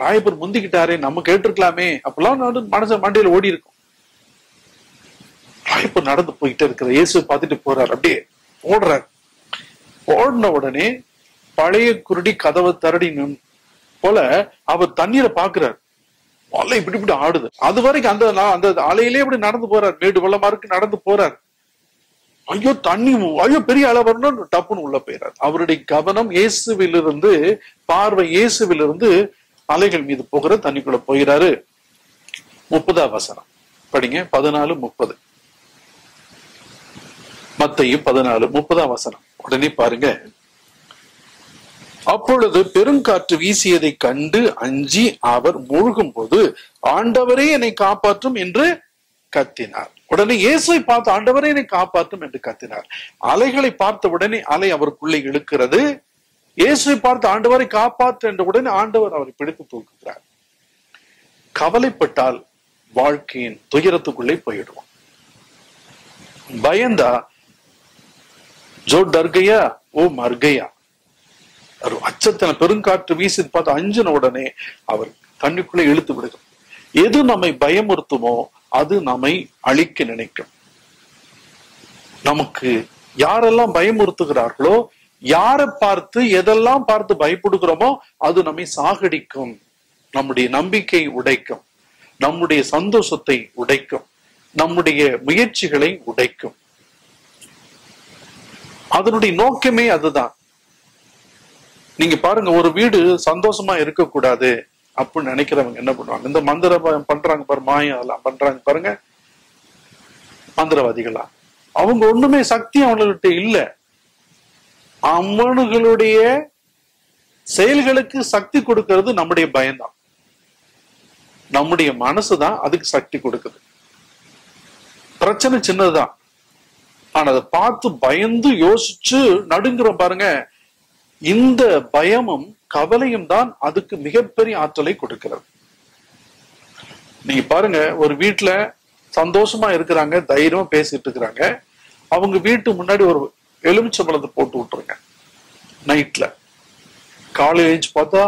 ராயப்பர் முந்திக்கிட்டாரே நம்ம கேட்டிருக்கலாமே அப்பெல்லாம் நடு மனச மண்டையில ஓடி இருக்கும் ராயப்பர் நடந்து போயிட்டே இருக்கிற இயேசு பார்த்துட்டு போறாரு அப்படியே ஓடுறாரு. ஓடின உடனே பழைய குருடி கதவை தரடி போல அவர் தண்ணீரை பாக்குறாரு அலை இப்படி இப்படி ஆடுது. அது வரைக்கும் அந்த அந்த அலையிலே இப்படி நடந்து போறார். மேடு வெள்ளமா இருக்கு நடந்து போறார். ஐயோ தண்ணி ஐயோ பெரிய அலை வரணும் டப்புன்னு உள்ள போயிறார். அவருடைய கவனம் இயேசுவிலிருந்து பார்வை இயேசுவிலிருந்து அலைகள் மீது போகிற தண்ணிக்குள்ள போகிறாரு முப்பதாம் வசனம். படிங்க. பதினாலு முப்பது. மத்தையும் பதினாலு முப்பதாம் வசனம். உடனே பாருங்க. அப்பொழுது பெருங்காற்று வீசியதை கண்டு அஞ்சி அவர் மூழ்கும் போது ஆண்டவரே என்னை காப்பாற்றும் என்று கத்தினார். உடனே இயேசுவை பார்த்து ஆண்டவரே என்னை காப்பாற்றும் என்று கத்தினார். அலைகளை பார்த்த உடனே அலை அவருக்குள்ளே இழுக்கிறது. இயேசுவை பார்த்து ஆண்டவரை காப்பாற்று என்ற உடனே ஆண்டவர் அவரை பிடித்து தூக்குகிறார். கவலைப்பட்டால் வாழ்க்கையின் துயரத்துக்குள்ளே போயிடுவோம். பயந்தா ஜோ டர்கையா? ஓ மர்கையா? ஒரு அச்சத்தின பெருங்காற்று வீசி பார்த்து அஞ்சின உடனே அவர் தண்ணிக்குள்ளே இழுத்து விடுகிறார். எது நம்மை பயமுறுத்துமோ அது நம்மை அழிக்க நினைக்கும். நமக்கு யாரெல்லாம் பயமுறுத்துகிறார்களோ யாரை பார்த்து எதெல்லாம் பார்த்து பயப்படுகிறோமோ அது நம்மை சாகடிக்கும். நம்முடைய நம்பிக்கை உடைக்கும். நம்முடைய சந்தோஷத்தை உடைக்கும். நம்முடைய முயற்சிகளை உடைக்கும். அதனுடைய நோக்கமே அதுதான். நீங்க பாருங்க ஒரு வீடு சந்தோஷமா இருக்கக்கூடாது அப்படின்னு நினைக்கிறவங்க என்ன பண்ணுவாங்க? இந்த மந்திர பண்றாங்க பாரு மாயம் அதெல்லாம் பண்றாங்க பாருங்க. மந்திரவாதிகளா. அவங்க ஒண்ணுமே சக்தி அவங்கள்ட்ட இல்ல. அம்மனுகளுடைய செயல்களுக்கு சக்தி கொடுக்கிறது நம்முடைய பயம்தான். நம்முடைய மனசுதான் அதுக்கு சக்தி கொடுக்குது. பிரச்சனை சின்னதுதான். ஆனா அதை பார்த்து பயந்து யோசிச்சு நடுங்குறோம் பாருங்க. இந்த பயமும் கவலையும் தான் அதுக்கு மிகப்பெரிய ஆற்றலை கொடுக்கிறது. நீங்க பாருங்க ஒரு வீட்டுல சந்தோஷமா இருக்கிறாங்க தைரியமா பேசிட்டு இருக்கிறாங்க. அவங்க வீட்டு முன்னாடி ஒரு எலுமிச்சம்பழத்தை போட்டு விட்டுருங்க நைட்ல. காலையில எழுந்து பார்த்தா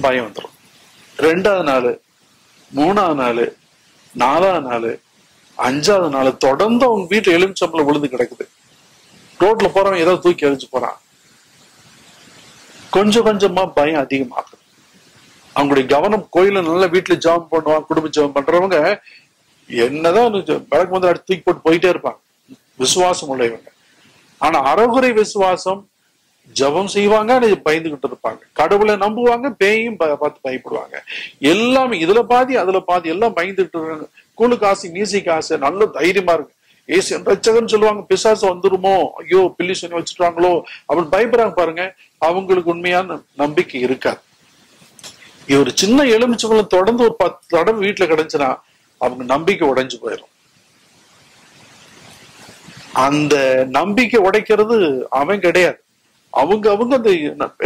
பயம் வந்துடும் ரெண்டாவது நாள் மூணாவது நாள் நாலாவது நாள் அஞ்சாவது நாள் தொடர்ந்து அவங்க வீட்டுல எலுமிச்சம்பழம் விழுந்து கிடக்குது. ரோட்ல போறவன் ஏதோ தூக்கி எரிஞ்சு போறான். கொஞ்சம் கொஞ்சமா பயம் அதிகமாகுது. அவங்களுடைய கவனம் கோயில நல்லா வீட்டுல ஜெபம் பண்ணுவாங்க குடும்ப ஜெபம் பண்றவங்க என்னதான் விளக்கு வந்து அடுத்து தூக்கி போட்டு போயிட்டே இருப்பாங்க. விசுவாசம் உள்ளவங்க. ஆனா அறகுறை விசுவாசம் ஜெபம் செய்வாங்க பயந்துகிட்டு இருப்பாங்க. கடவுளை நம்புவாங்க பேயும் ப- பார்த்து பயப்படுவாங்க. எல்லாமே இதுல பாதி அதுல பாதி எல்லாம் பயந்துகிட்டு இருக்காங்க. கூழு காசு நீசி காசு நல்ல தைரியமா இருக்கு. ஏசு ரச்சகன் சொல்லுவாங்க பிசாசு வந்துருமோ? ஐயோ பில்லி சொல்லி வச்சுட்டாங்களோ? அப்படின்னு பயப்படுறாங்க பாருங்க. அவங்களுக்கு உண்மையான நம்பிக்கை இருக்காது. இவர் ஒரு சின்ன எலுமிச்சவங்களும் தொடர்ந்து ஒரு பத்து தடவை வீட்டுல கிடைச்சுன்னா அவங்க நம்பிக்கை உடைஞ்சு போயிடும் அந்த நம்பிக்கை உடைக்கிறது அவன் கிடையாது. அவங்க அவங்க அந்த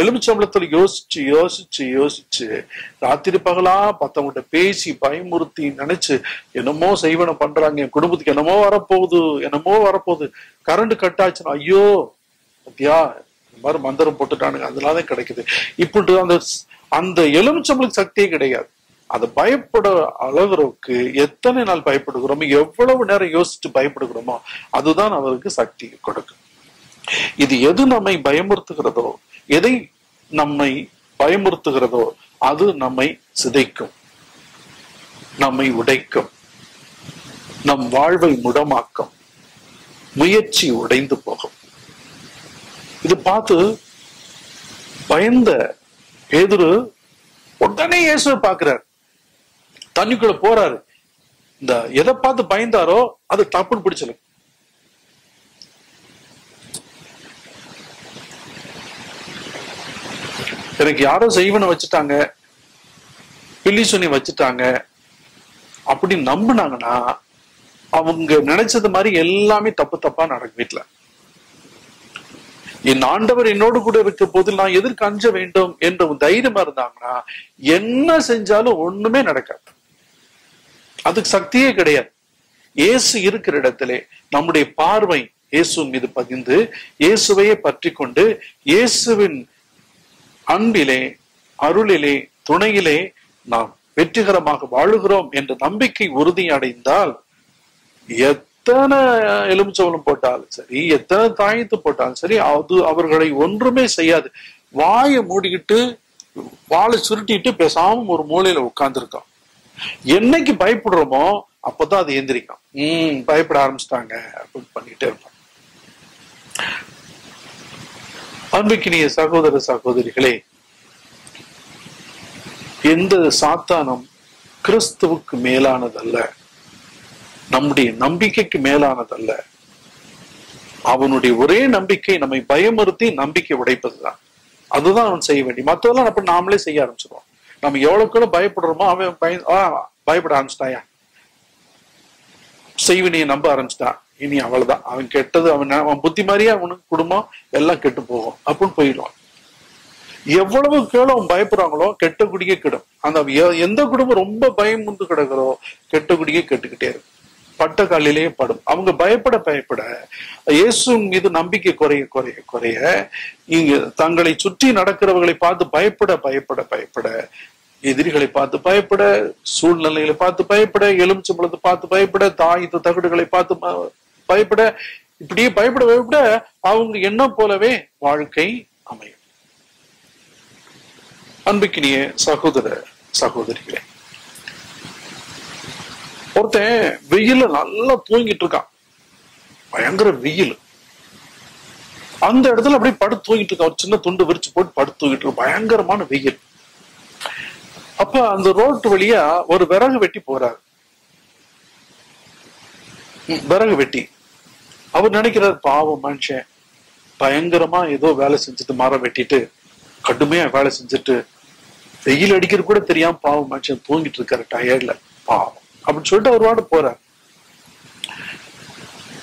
எலுமிச்சம்பளத்துல யோசிச்சு யோசிச்சு யோசிச்சு ராத்திரி பகலா மத்தவங்ககிட்ட பேசி பயமுறுத்தி நினைச்சு என்னமோ செய்வனம் பண்றாங்க என் குடும்பத்துக்கு என்னமோ வரப்போகுது என்னமோ வரப்போகுது. கரண்ட் கட் ஆச்சுன்னா ஐயோ பத்தியா? இந்த மாதிரி மந்திரம் போட்டுட்டானுங்க அதனாலதான் கிடைக்குது. இப்படி அந்த அந்த எலுமிச்சம்பளுக்கு சக்தியே கிடையாது. அது பயப்பட அளவுக்கு எத்தனை நாள் பயப்படுகிறோமோ எவ்வளவு நேரம் யோசிச்சு பயப்படுகிறோமோ அதுதான் அவருக்கு சக்தி கொடுக்கும். இது எது நம்மை பயமுறுத்துகிறதோ எதை நம்மை பயமுறுத்துகிறதோ அது நம்மை சிதைக்கும். நம்மை உடைக்கும். நம் வாழ்வை முடமாக்கும். முயற்சி உடைந்து போகும். இது பார்த்து பயந்த பேதுரு உடனே இயேசுவை பார்க்கிறார். தண்ணிக்குள்ள போறாரு. இந்த எதை பார்த்து பயந்தாரோ அது டப்புன்னு பிடிச்சல எனக்கு யாரோ செய்வனை வச்சுட்டாங்க பில்லி சுனி வச்சுட்டாங்க அப்படி நம்புனாங்கன்னா அவங்க நினைச்சது மாதிரி எல்லாமே தப்பு தப்பா நடக்கும் வீட்டுல என் ஆண்டவர் என்னோடு கூட இருக்க போது நான் எதற்கு அஞ்ச வேண்டும் என்ற ஒரு தைரியமா இருந்தாங்கன்னா என்ன செஞ்சாலும் ஒண்ணுமே நடக்காது. அதுக்கு சக்தியே கிடையாது. இயேசு இருக்கிற இடத்திலே நம்முடைய பார்வை இயேசு மீது பதிந்து இயேசுவையே பற்றி கொண்டு இயேசுவின் அன்பிலே அருளிலே துணையிலே நாம் வெற்றிகரமாக வாழுகிறோம் என்ற நம்பிக்கை உறுதி அடைந்தால் எத்தனை எலுமிச்சவளம் போட்டாலும் சரி எத்தனை தாயத்து போட்டாலும் சரி அது அவர்களை ஒன்றுமே செய்யாது. வாயை மூடிக்கிட்டு வாழை சுருட்டிட்டு பேசாம ஒரு மூலையில உட்கார்ந்துருக்கான் என்னைக்கு பயப்படுறோமோ அப்பதான் அது எந்திரிக்கும். உம் பயப்பட ஆரம்பிச்சிட்டாங்க அப்படின்னு பண்ணிட்டே இருப்போம். அன்புக்கினிய சகோதர சகோதரிகளே எந்த சாத்தானம் கிறிஸ்துவுக்கு மேலானதல்ல. நம்முடைய நம்பிக்கைக்கு மேலானதல்ல. அவனுடைய ஒரே நம்பிக்கை நம்மை பயமுறுத்தி நம்பிக்கை உடைப்பதுதான். அதுதான் அவன் செய்ய வேண்டிய. மற்றதெல்லாம் அப்ப நாமளே செய்ய ஆரம்பிச்சிருவோம். நம்ம எவ்வளவுக்குள்ள பயப்படுறோமோ அவன் பய பயப்பட ஆரம்பிச்சிட்டாயா? செய்வினையை நம்ப ஆரம்பிச்சிட்டான் இனி அவ்வளவுதான். அவன் கெட்டது அவன் அவன் புத்தி மாதிரியே அவனுக்கு குடும்பம் எல்லாம் கெட்டு போகும். அப்படின்னு போயிடுவான். எவ்வளவு கேளோ அவன் பயப்படுறாங்களோ கெட்ட குடியே கெடும். அந்த எந்த குடும்பம் ரொம்ப பயம் முந்து கிடக்குறோ கெட்ட குடியே கெட்டுக்கிட்டே இருக்கும். பட்ட காலிலேயே படும். அவங்க பயப்பட பயப்பட இயேசு மீது நம்பிக்கை குறைய குறைய குறைய இங்க தங்களை சுற்றி நடக்கிறவர்களை பார்த்து பயப்பட பயப்பட பயப்பட எதிரிகளை பார்த்து பயப்பட சூழ்நிலைகளை பார்த்து பயப்பட எலுமிச்சம்பழத்தை பார்த்து பயப்பட தாயத்து தகடுகளை பார்த்து பயப்பட இப்படியே பயப்பட பயப்பட அவங்க எண்ணம் போலவே வாழ்க்கை அமையும். அன்புக்கினிய சகோதர சகோதரிகளே ஒருத்தன் வெயில நல்லா தூங்கிட்டு இருக்கான் பயங்கர வெயில். அந்த இடத்துல அப்படியே படுத்து தூங்கிட்டு இருக்கான் ஒரு சின்ன துண்டு விரிச்சு போட்டு படுத்து தூங்கிட்டு இருக்கான். பயங்கரமான வெயில். அப்ப அந்த ரோட்டு வழியா ஒரு விறகு வெட்டி போறாரு. விறகு வெட்டி. அவர் நினைக்கிறார் பாவம் மனுஷன். பயங்கரமா ஏதோ வேலை செஞ்சுட்டு மரம் வெட்டிட்டு கடுமையா வேலை செஞ்சுட்டு வெயில் அடிக்கிறது கூட தெரியாம பாவம் மனுஷன் தூங்கிட்டு இருக்காரு டயர்ட்ல பாவம். அப்படின்னு சொல்லிட்டு அவர் வாட போறார்.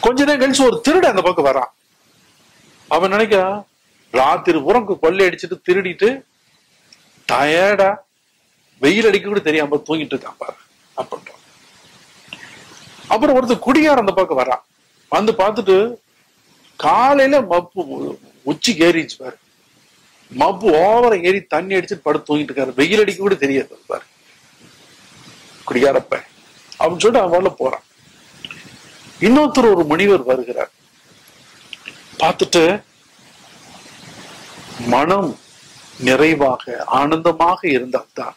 கொஞ்ச நேரம் கழிச்சு ஒரு திருட அந்த பக்கம் வரான். அவன் நினைக்கிறான் ராத்திரி உரங்கு கொள்ளை அடிச்சுட்டு திருடிட்டு டயர்டா வெயில் அடிக்க கூட தெரியாம தூங்கிட்டு இருக்கான் பாரு அப்படின்றான். அப்புறம் ஒருத்தர் குடியார் அந்த பக்கம் வரான். வந்து பார்த்துட்டு காலையில மப்பு உச்சிக்கு ஏறிச்சு பாரு. மப்பு ஓவர ஏறி தண்ணி அடிச்சுட்டு படுத்து தூங்கிட்டு இருக்காரு. வெயில் அடிக்க கூட தெரியாது பாரு. குடியாரப்ப அப்படின்னு சொல்லிட்டு அவன் போறான். இன்னொருத்தர் ஒரு முனிவர் வருகிறார். பார்த்துட்டு மனம் நிறைவாக ஆனந்தமாக இருந்தால்தான்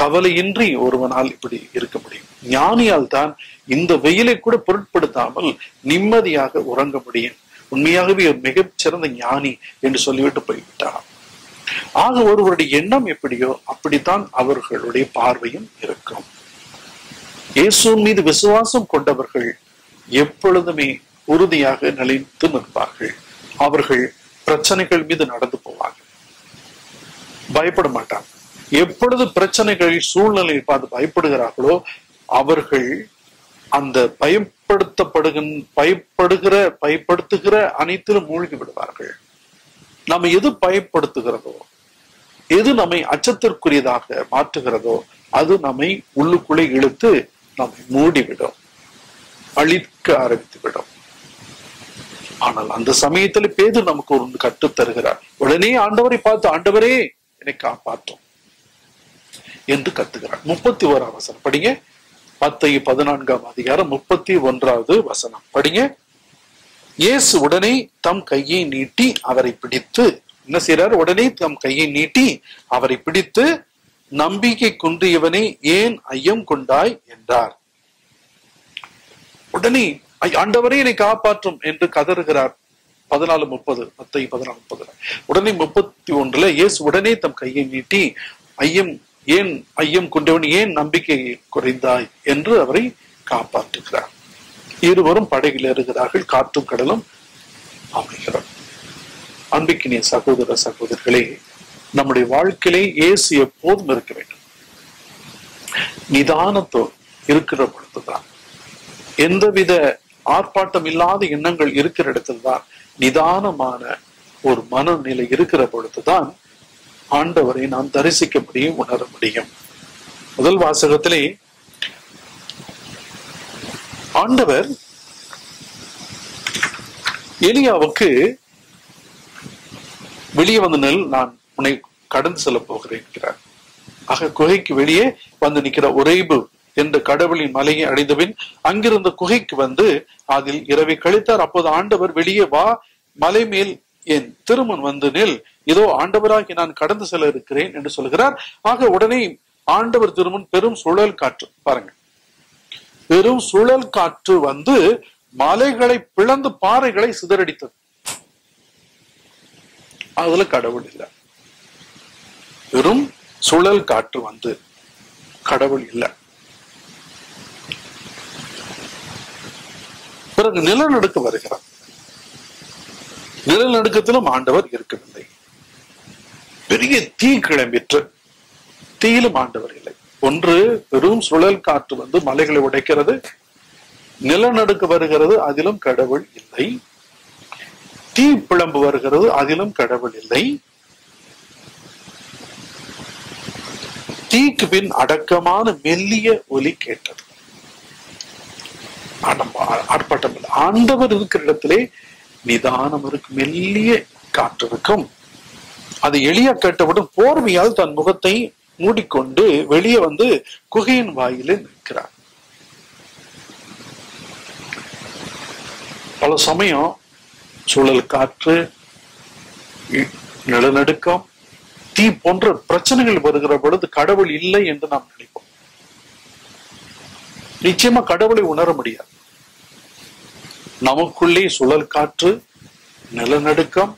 கவலையின்றி ஒருவனால் இப்படி இருக்க முடியும். ஞானியால் தான் இந்த வெயிலை கூட பொருட்படுத்தாமல் நிம்மதியாக உறங்க முடியும். உண்மையாகவே ஒரு மிகச்சிறந்த ஞானி என்று சொல்லிவிட்டு போய்விட்டார் ஆக ஒருவருடைய எண்ணம் எப்படியோ அப்படித்தான் அவர்களுடைய பார்வையும் இருக்கும். இயேசுவின் மீது விசுவாசம் கொண்டவர்கள் எப்பொழுதுமே உறுதியாக நிலைத்து நிற்பார்கள். அவர்கள் பிரச்சனைகள் மீது நடந்து போவார்கள். பயப்பட மாட்டாங்க எப்பொழுது பிரச்சனைகள் சூழ்நிலையை பார்த்து பயப்படுகிறார்களோ அவர்கள் அந்த பயப்படுத்தப்படுகின் பயப்படுகிற பயப்படுத்துகிற அனைத்திலும் மூழ்கி விடுவார்கள். நம்ம எது பயப்படுத்துகிறதோ எது நம்மை அச்சத்திற்குரியதாக மாற்றுகிறதோ அது நம்மை உள்ளுக்குள்ளே இழுத்து நம்மை மூடிவிடும். அழிக்க ஆரம்பித்து விடும் ஆனால் அந்த சமயத்துல பேது நமக்கு ஒரு கற்றுத் தருகிறார். உடனே ஆண்டவரை பார்த்து ஆண்டவரே என்னை காப்பாற்றும் என்று கத்துகிறார். முப்பத்தி ஓராம் வசனம். படிங்க. மத்திய பதினான்காம் அதிகாரம் முப்பத்தி ஒன்றாவது வசனம். படிங்க. இயேசு உடனே தம் கையை நீட்டி அவரை பிடித்து என்ன செய்யறாரு உடனே தம் கையை நீட்டி அவரை பிடித்து நம்பிக்கை குன்றியவனே ஏன் ஐயம் கொண்டாய் என்றார். உடனே ஆண்டவரே என்னை காப்பாற்றும் என்று கதறுகிறார். பதினாலு முப்பது மத்திய பதினாலு முப்பது. உடனே முப்பத்தி ஒன்றுல இயேசு உடனே தம் கையை நீட்டி ஐயம் ஏன் ஐயம் கொண்டவன் ஏன் நம்பிக்கை குறைந்தாய்? என்று அவரை காப்பாற்றுகிறார். இருவரும் படகில் ஏறுகிறார்கள் காற்றும் கடலும் அமைகிறார் அன்பிக்கினிய சகோதர சகோதரர்களே நம்முடைய வாழ்க்கையிலே இயேசு எப்போதும் இருக்க வேண்டும். நிதானத்தோடு இருக்கிற பொழுதுதான். எந்தவித ஆர்ப்பாட்டம் இல்லாத எண்ணங்கள் இருக்கிற இடத்துல தான் நிதானமான ஒரு மனநிலை இருக்கிற பொழுதுதான் ஆண்டவரை நாம் தரிசிக்க முடியும் உணர முடியும். முதல் வாசகத்திலே ஆண்டவர் எலியாவுக்கு வெளியே வந்த நெல் நான் உன்னை கடந்து செல்ல போகிறேன் என்கிறார் ஆக குகைக்கு வெளியே வந்து நிற்கிற உரைபு என்ற கடவுளின் மலையை அடைந்தபின் அங்கிருந்த குகைக்கு வந்து அதில் இரவை கழித்தார். அப்போது ஆண்டவர் வெளியே வா மலை மேல் என் திருமன் வந்து நில். இதோ ஆண்டவராகி நான் கடந்து செல்ல இருக்கிறேன் என்று சொல்கிறார். ஆக உடனே ஆண்டவர் திருமன் பெரும் சுழல் காற்று. பாருங்க பெரும் சுழல் காற்று வந்து மலைகளை பிளந்து பாறைகளை சிதறடித்தது. அதுல கடவுள் இல்லை. வெறும் சுழல் காற்று வந்து கடவுள் இல்லை. பிறகு நிலநடுக்க வருகிறார். நிலநடுக்கத்திலும் ஆண்டவர் இருக்கவில்லை. பெரிய தீ கிளம்பிற்று. தீயிலும் ஆண்டவர் இல்லை. ஒன்று பெரும் சுழல் காற்று வந்து மலைகளை உடைக்கிறது. நிலநடுக்கு வருகிறது அதிலும் கடவுள் இல்லை. தீ பிளம்பு வருகிறது அதிலும் கடவுள் இல்லை. தீக்கு பின் அடக்கமான மெல்லிய ஒலி கேட்டது. ஆர்ப்பாட்டம் இல்லை. ஆண்டவர் இருக்கிற இடத்திலே நிதானம் இருக்கும் மெல்லிய காற்று இருக்கும். அது எளிய கேட்டவுடன் போர்வையால் தன் முகத்தை மூடிக்கொண்டு வெளியே வந்து குகையின் வாயிலே நிற்கிறார். பல சமயம் சூழல் காற்று நிலநடுக்கம் தீ போன்ற பிரச்சனைகள் வருகிற பொழுது கடவுள் இல்லை என்று நாம் நினைப்போம். நிச்சயமா கடவுளை உணர முடியாது. நமக்குள்ளே சுழல் காற்று நிலநடுக்கம்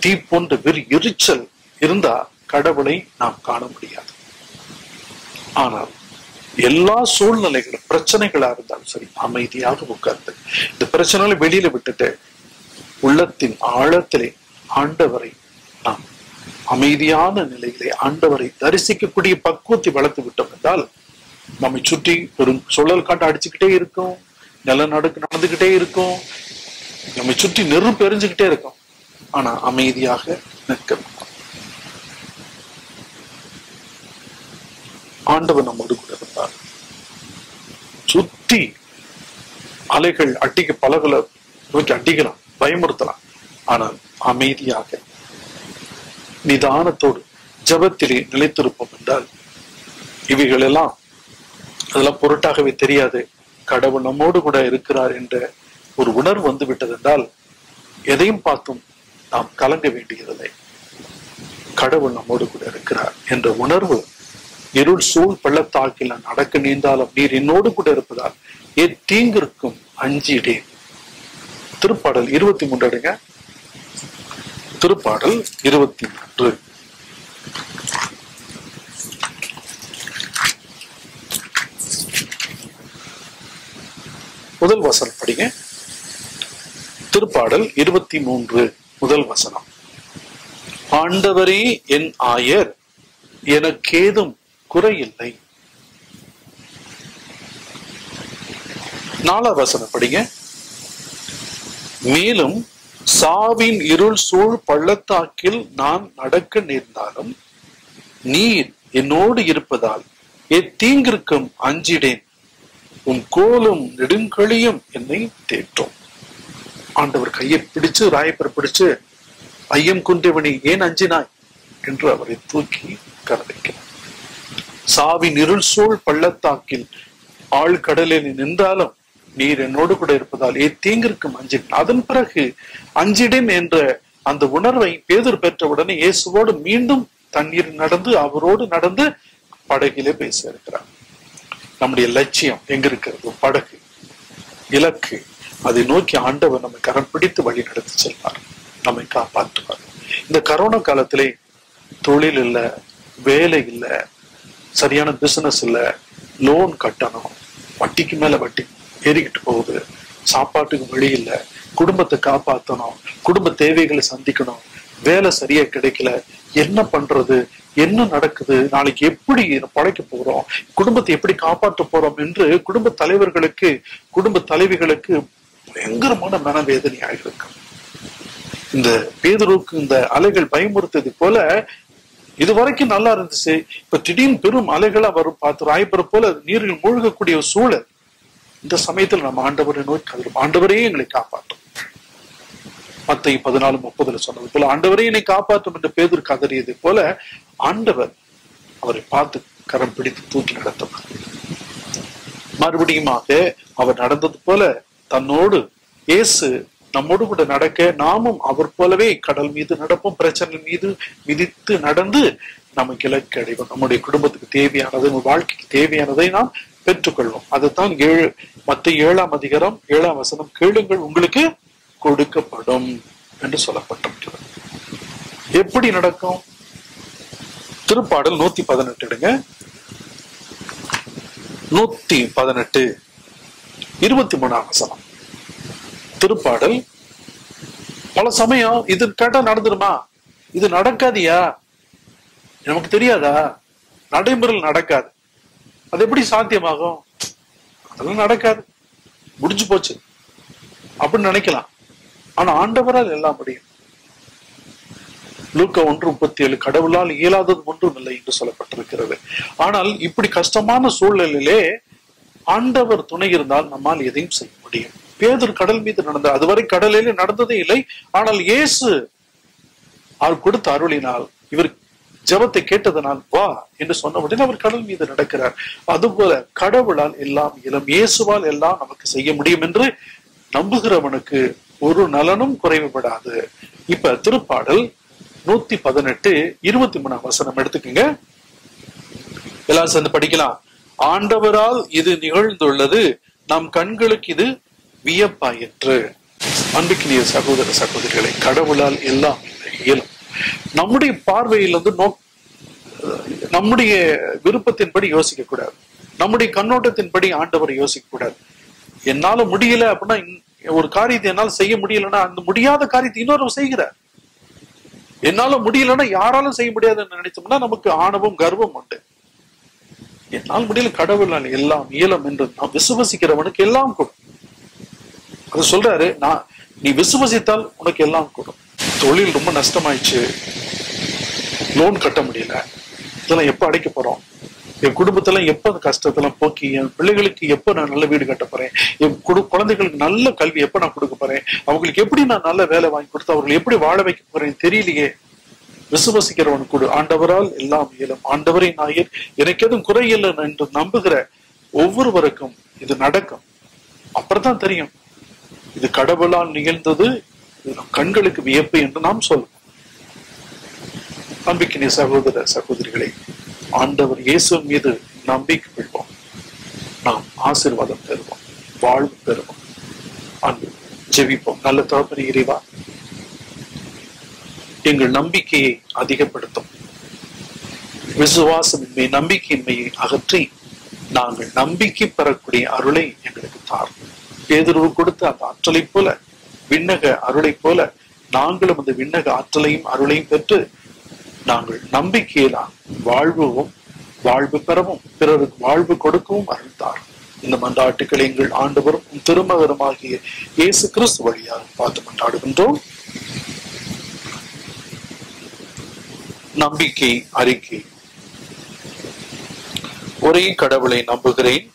தீ போன்ற வெறி எரிச்சல் இருந்தா கடவுளை நாம் காண முடியாது. ஆனால் எல்லா சூழ்நிலைகளும் பிரச்சனைகளா இருந்தாலும் சரி அமைதியாக உட்கார்ந்து இந்த பிரச்சனைகளை வெளியில விட்டுட்டு உள்ளத்தின் ஆழத்திலே ஆண்டவரை அமைதியான நிலையிலே ஆண்டவரை தரிசிக்கக்கூடிய பக்குவத்தை வளர்த்து விட்டோம் என்றால் நம்மை சுற்றி பெரும் சுழல் காட்டு அடிச்சுக்கிட்டே இருக்கும் நிலநடுக்கு நடந்துகிட்டே இருக்கும் நம்மை சுற்றி நெருப்பு எரிஞ்சுக்கிட்டே இருக்கும். ஆனா அமைதியாக நிற்க ஆண்டவர் நம்மோடு கூட இருந்தார். சுத்தி அலைகள் அடிக்க பலகளை நோக்கி அட்டிக்கலாம் பயமுறுத்தலாம். ஆனால் அமைதியாக நிதானத்தோடு ஜபத்திலே நிலைத்திருப்போம் என்றால் இவைகள் எல்லாம் அதெல்லாம் பொருட்டாகவே தெரியாது. கடவுள் நம்மோடு கூட இருக்கிறார் என்ற ஒரு உணர்வு வந்து விட்டதென்றால் எதையும் பார்த்தும் நாம் கலங்க வேண்டியதில்லை. கடவுள் நம்மோடு கூட இருக்கிறார் என்ற உணர்வு இருள் சூழ் பள்ளத்தாக்கில் நான் நடக்க நீந்தாலும் நீர் என்னோடு கூட இருப்பதால் ஏ தீங்கிற்கும் அஞ்சிடேன் திருப்பாடல் இருபத்தி மூன்று அடுங்க திருப்பாடல் இருபத்தி மூன்று முதல் வசனம் படிங்க. திருப்பாடல் இருபத்தி மூன்று முதல் வசனம். ஆண்டவரே என் ஆயர் எனக்கேதும் குறையில்லை. நாலா வசனம் படிங்க. மேலும் சாவின் இருள் சூழ் பள்ளத்தாக்கில் நான் நடக்க நேர்ந்தாலும் நீர் என்னோடு இருப்பதால் எத்தீங்கிற்கும் அஞ்சிடேன் உன் கோலும் நெடுங்கழியும் என்னை தேற்றும். ஆண்டவர் கையை பிடிச்சு ராயப்பர் பிடிச்சு ஐயம் குன்றவனி ஏன் அஞ்சினாய்? என்று அவரை தூக்கி கரவைக்கிறார் சாவின் இருள் சூழ் பள்ளத்தாக்கில் ஆழ்கடலில் நின்றாலும் நீர் என்னோடு கூட இருப்பதால் ஏ தீங்கிற்கும் அஞ்சின் அதன் பிறகு அஞ்சிடேன் என்ற அந்த உணர்வை பேதர் பெற்றவுடனே இயேசுவோடு மீண்டும் தண்ணீர் நடந்து அவரோடு நடந்து படகிலே பேச இருக்கிறார் நம்முடைய லட்சியம் எங்க இருக்கிறது? படகு இலக்கு. அதை நோக்கி ஆண்டவர் நம்மை கரம் பிடித்து வழி நடத்தி செல்வார். நம்மை காப்பாற்றுவார். இந்த கரோனா காலத்திலே தொழில் இல்ல வேலை இல்ல சரியான பிசினஸ் இல்ல லோன் கட்டணும் வட்டிக்கு மேல வட்டி ஏறிக்கிட்டு போகுது. சாப்பாட்டுக்கு வழி இல்லை. குடும்பத்தை காப்பாத்தணும். குடும்ப தேவைகளை சந்திக்கணும். வேலை சரியா கிடைக்கல. என்ன பண்றது? என்ன நடக்குது? நாளைக்கு எப்படி பழைக்க போறோம்? குடும்பத்தை எப்படி காப்பாற்ற போறோம் என்று குடும்ப தலைவர்களுக்கு குடும்ப தலைவிகளுக்கு பயங்கரமான மனவேதனையாக இருக்கு இந்த பேதுருவுக்கு இந்த அலைகள் பயமுறுத்தது போல இது வரைக்கும் நல்லா இருந்துச்சு. இப்ப திடீர்னு பெரும் அலைகளா வரும். பார்த்து ராயபுர போல நீரில் மூழ்கக்கூடிய சூழல். இந்த சமயத்தில் நம்ம ஆண்டவரை நோக்கி கதறும். ஆண்டவரே எங்களை காப்பாற்றும். மத்தை பதினாலு முப்பதுல சொன்னது போல ஆண்டவரே என்னை காப்பாற்றும் என்று பேதர் கதறியது போல ஆண்டவர் அவரை பார்த்து கரம் பிடித்து தூக்கி நடத்துவார் மறுபடியுமாக அவர் நடந்தது போல தன்னோடு இயேசு நம்மோடு கூட நடக்க நாமும் அவர் போலவே கடல் மீது நடப்போம் பிரச்சனை மீது மிதித்து நடந்து நமக்கு இலக்கு அடைவோம். நம்முடைய குடும்பத்துக்கு தேவையானது நம்ம வாழ்க்கைக்கு தேவையானதை நாம் பெற்றுக்கொள்வோம் அதுதான் ஏழு மத்த ஏழாம் அதிகாரம் ஏழாம் வசனம். கேளுங்கள் உங்களுக்கு கொடுக்கப்படும் என்று சொல்லப்பட்டிருக்கிறது. எப்படி நடக்கும்? திருப்பாடல் நூத்தி பதினெட்டு எடுங்க. நூத்தி பதினெட்டு இருபத்தி மூணாம் வசனம். திருப்பாடல் பல சமயம் இது கேட்டா நடந்துருமா? இது நடக்காதியா? நமக்கு தெரியாதா? நடைமுறையில் நடக்காது. அது எப்படி சாத்தியமாகும்? அதெல்லாம் நடக்காது. முடிஞ்சு போச்சு. அப்படின்னு நினைக்கலாம். ஆனா ஆண்டவரால் எல்லாம் முடியும். லூக்க ஒன்று முப்பத்தி ஏழு கடவுளால் இயலாதது ஒன்றும் இல்லை என்று சொல்லப்பட்டிருக்கிறது. ஆனால் இப்படி கஷ்டமான சூழ்நிலையிலே ஆண்டவர் துணை இருந்தால் நம்மால் எதையும் செய்ய முடியும். பேதர் கடல் மீது நடந்த அதுவரை கடலிலே நடந்ததே இல்லை. ஆனால் இயேசு அவர் கொடுத்த அருளினால் இவர் ஜெபத்தை கேட்டதனால் வா என்று சொன்ன உடனே அவர் கடல் மீது நடக்கிறார். அதுபோல கடவுளால் எல்லாம் இளம் இயேசுவால் எல்லாம் நமக்கு செய்ய முடியும் என்று நம்புகிறவனுக்கு ஒரு நலனும் குறைவுபடாது. இப்ப திருப்பாடல் நூத்தி பதினெட்டு இருபத்தி மூணாம் வசனம் எடுத்துக்கோங்க. எல்லாரும் சேர்ந்து படிக்கலாம். ஆண்டவரால் இது நிகழ்ந்துள்ளது நம் கண்களுக்கு இது வியப்பாயிற்று அன்புக்கினிய சகோதர சகோதரிகளை கடவுளால் எல்லாம் இயலும். நம்முடைய பார்வையில் வந்து நோ நம்முடைய விருப்பத்தின்படி யோசிக்க கூடாது நம்முடைய கண்ணோட்டத்தின்படி ஆண்டவரை யோசிக்க கூடாது என்னால முடியல அப்படின்னா ஒரு காரியத்தை என்னால செய்ய முடியலன்னா அந்த முடியாத காரியத்தை இன்னொரு செய்கிறார். என்னால முடியலன்னா யாராலும் செய்ய முடியாதுன்னு நினைச்சோம்னா நமக்கு ஆணவம் கர்வம் உண்டு. என்னால் முடியல கடவுள் எல்லாம் இயலும் என்று நான் விசுவசிக்கிறவனுக்கு எல்லாம் கொடும். அது சொல்றாரு நான் நீ விசுவசித்தால் உனக்கு எல்லாம் கொடும். தொழில் ரொம்ப நஷ்டமாயிடுச்சு. லோன் கட்ட முடியல. இதெல்லாம் எப்போ அடைக்க போறோம்? என் குடும்பத்தெல்லாம் எப்போ அந்த கஷ்டத்தெல்லாம் போக்கி என் பிள்ளைகளுக்கு எப்போ நான் நல்ல வீடு கட்ட போறேன்? என் குடு குழந்தைகளுக்கு நல்ல கல்வி எப்ப நான் கொடுக்க போறேன்? அவங்களுக்கு எப்படி நான் நல்ல வேலை வாங்கி கொடுத்து அவர்களை எப்படி வாழ வைக்க போறேன் தெரியலையே. விசுவசிக்கிறவன் கூட. ஆண்டவரால் எல்லாம் இயலும். ஆண்டவரை நாயர் எனக்கு எதுவும் குறையில்லை என்று நம்புகிற ஒவ்வொருவருக்கும் இது நடக்கும். அப்புறம் தான் தெரியும். இது கடவுளால் நிகழ்ந்தது கண்களுக்கு வியப்பு என்று நாம் சொல்வோம். நம்பிக்கைய சகோதர சகோதரிகளை ஆண்டவர் இயேசு மீது நம்பிக்கை கொள்வோம். நாம் ஆசிர்வாதம் பெறுவோம் வாழ்வு பெறுவோம். அன்பு ஜெபிப்போம். நல்ல தகப்பன இறைவா எங்கள் நம்பிக்கையை அதிகப்படுத்தும். விசுவாசமின்மை நம்பிக்கையின்மையை அகற்றி நாங்கள் நம்பிக்கை பெறக்கூடிய அருளை எங்களுக்கு தார் பேதர்வு கொடுத்த அந்த ஆற்றலை போல விண்ணக அருளை போல நாங்களும் அந்த விண்ணக ஆற்றலையும் அருளையும் பெற்று நாங்கள் நம்பிக்கையினால் வாழ்வுவும் வாழ்வு பெறவும் பிறருக்கு வாழ்வு கொடுக்கவும் அருள்தார் இந்த மன்றாட்டுக்களை எங்கள் ஆண்டவரும் திருமகருமாகிய இயேசு கிறிஸ்து வழியாக பார்த்து கொண்டாடுகின்றோம் நம்பிக்கை அறிக்கை. ஒரே கடவுளை நம்புகிறேன்.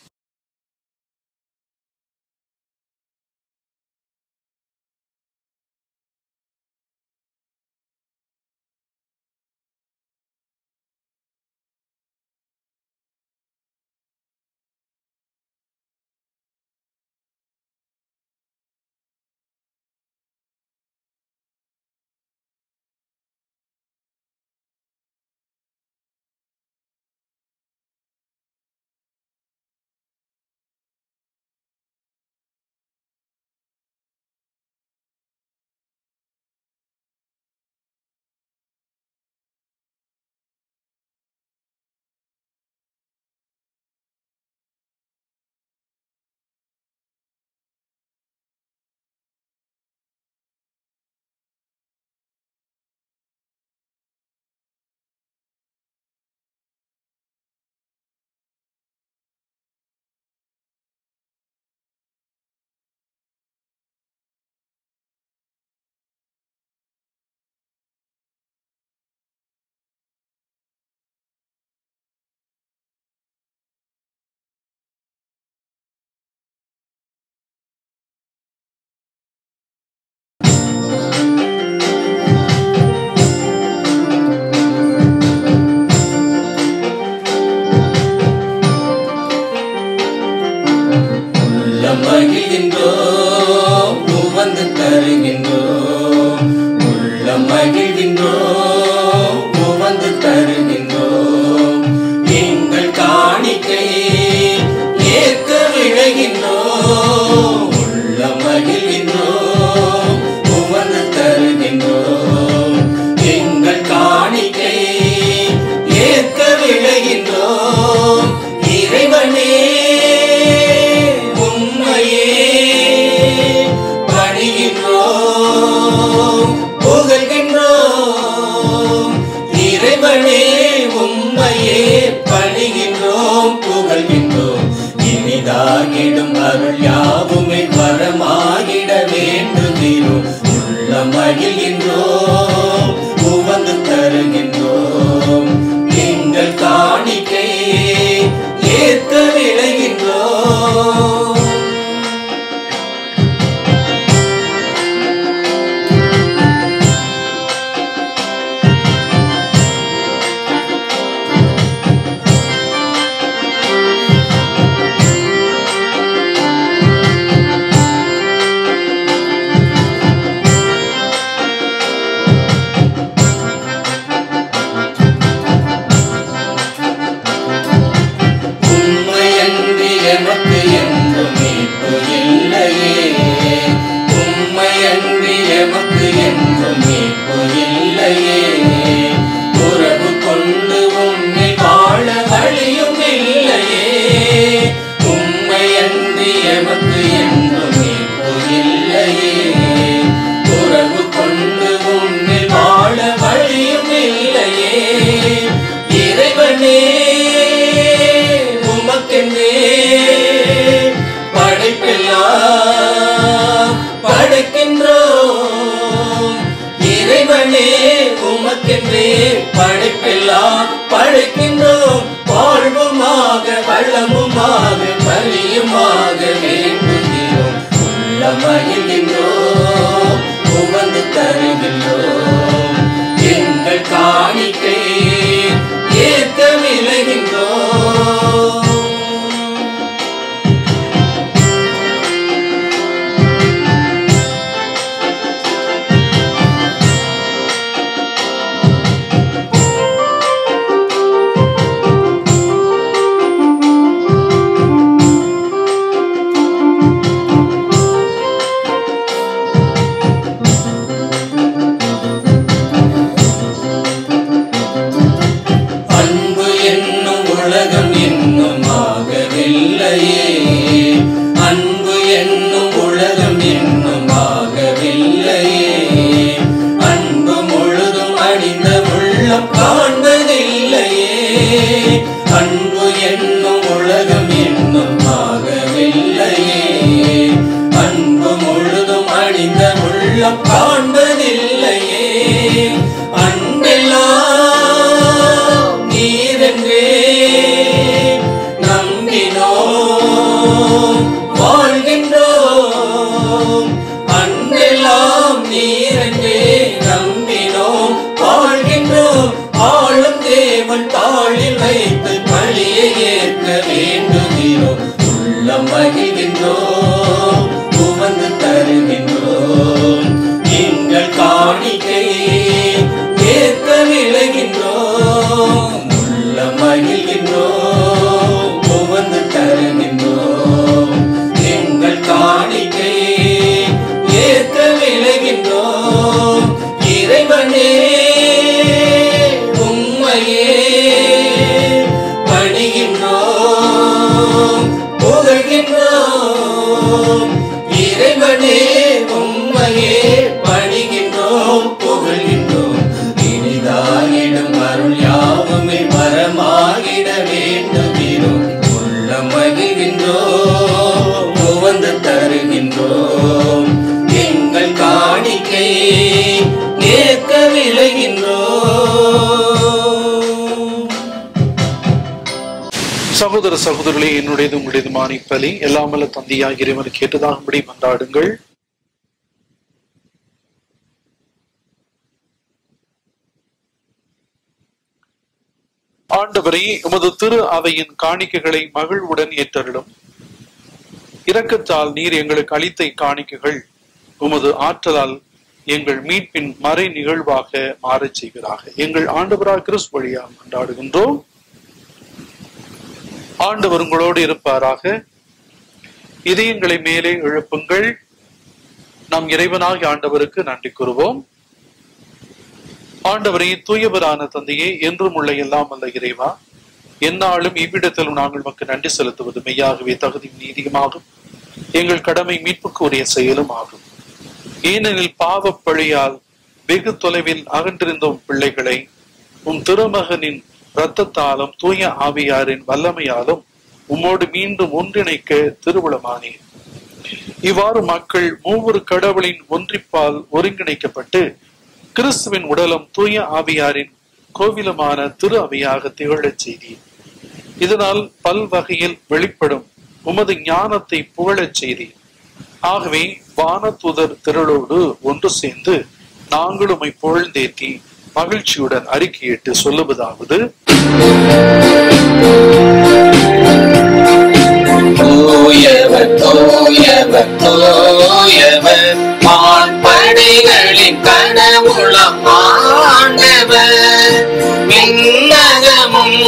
Let பலி எல்லாமல்ல தந்தையாக இறைவனுக்கு கேட்டதாகும்படி மன்றாடுங்கள். ஆண்டவரை உமது திரு அவையின் காணிக்கைகளை மகிழ்வுடன் ஏற்றருளும். இரக்கத்தால் நீர் எங்களுக்கு அளித்த காணிக்கைகள் உமது ஆற்றலால் எங்கள் மீட்பின் மறை நிகழ்வாக மாறச் செய்கிறாக எங்கள் ஆண்டவராக கிறிஸ் வழியாக கொண்டாடுகின்றோம் ஆண்டவர் உங்களோடு இருப்பாராக. இதயங்களை மேலே எழுப்புங்கள். நாம் இறைவனாகி ஆண்டவருக்கு நன்றி கூறுவோம். ஆண்டவரே தூயவரான தந்தையே என்றும் உள்ள எல்லாம் அல்ல இறைவா எந்நாளும் இவ்விடத்திலும் நாங்கள் உமக்கு நன்றி செலுத்துவது மெய்யாகவே தகுதி நீதியுமாகும் எங்கள் கடமை மீட்புக்கு உரிய செயலும் ஆகும். ஏனெனில் பாவ பழியால் வெகு தொலைவில் அகன்றிருந்தோம் பிள்ளைகளை உன் திருமகனின் இரத்தத்தாலும் தூய ஆவியாரின் வல்லமையாலும் உம்மோடு மீண்டும் ஒன்றிணைக்க திருவுளமானேன் இவ்வாறு மக்கள் மூவரு கடவுளின் ஒன்றிப்பால் ஒருங்கிணைக்கப்பட்டு கிறிஸ்துவின் உடலும் தூய ஆவியாரின் கோவிலுமான திரு அவையாக திகழச் செய்தீர். இதனால் பல்வகையில் வெளிப்படும் உமது ஞானத்தை புகழச் செய்தீர். ஆகவே வானதூதர் திரளோடு ஒன்று சேர்ந்து நாங்கள் புகழ்ந்தேத்தி மகிழ்ச்சியுடன் அறிக்கையிட்டு சொல்லுவதாவது. தூயவர் தூயவர் தூயவர். மான்படைகளின் கனவுளம் ஆண்டவர். மின்னகமும்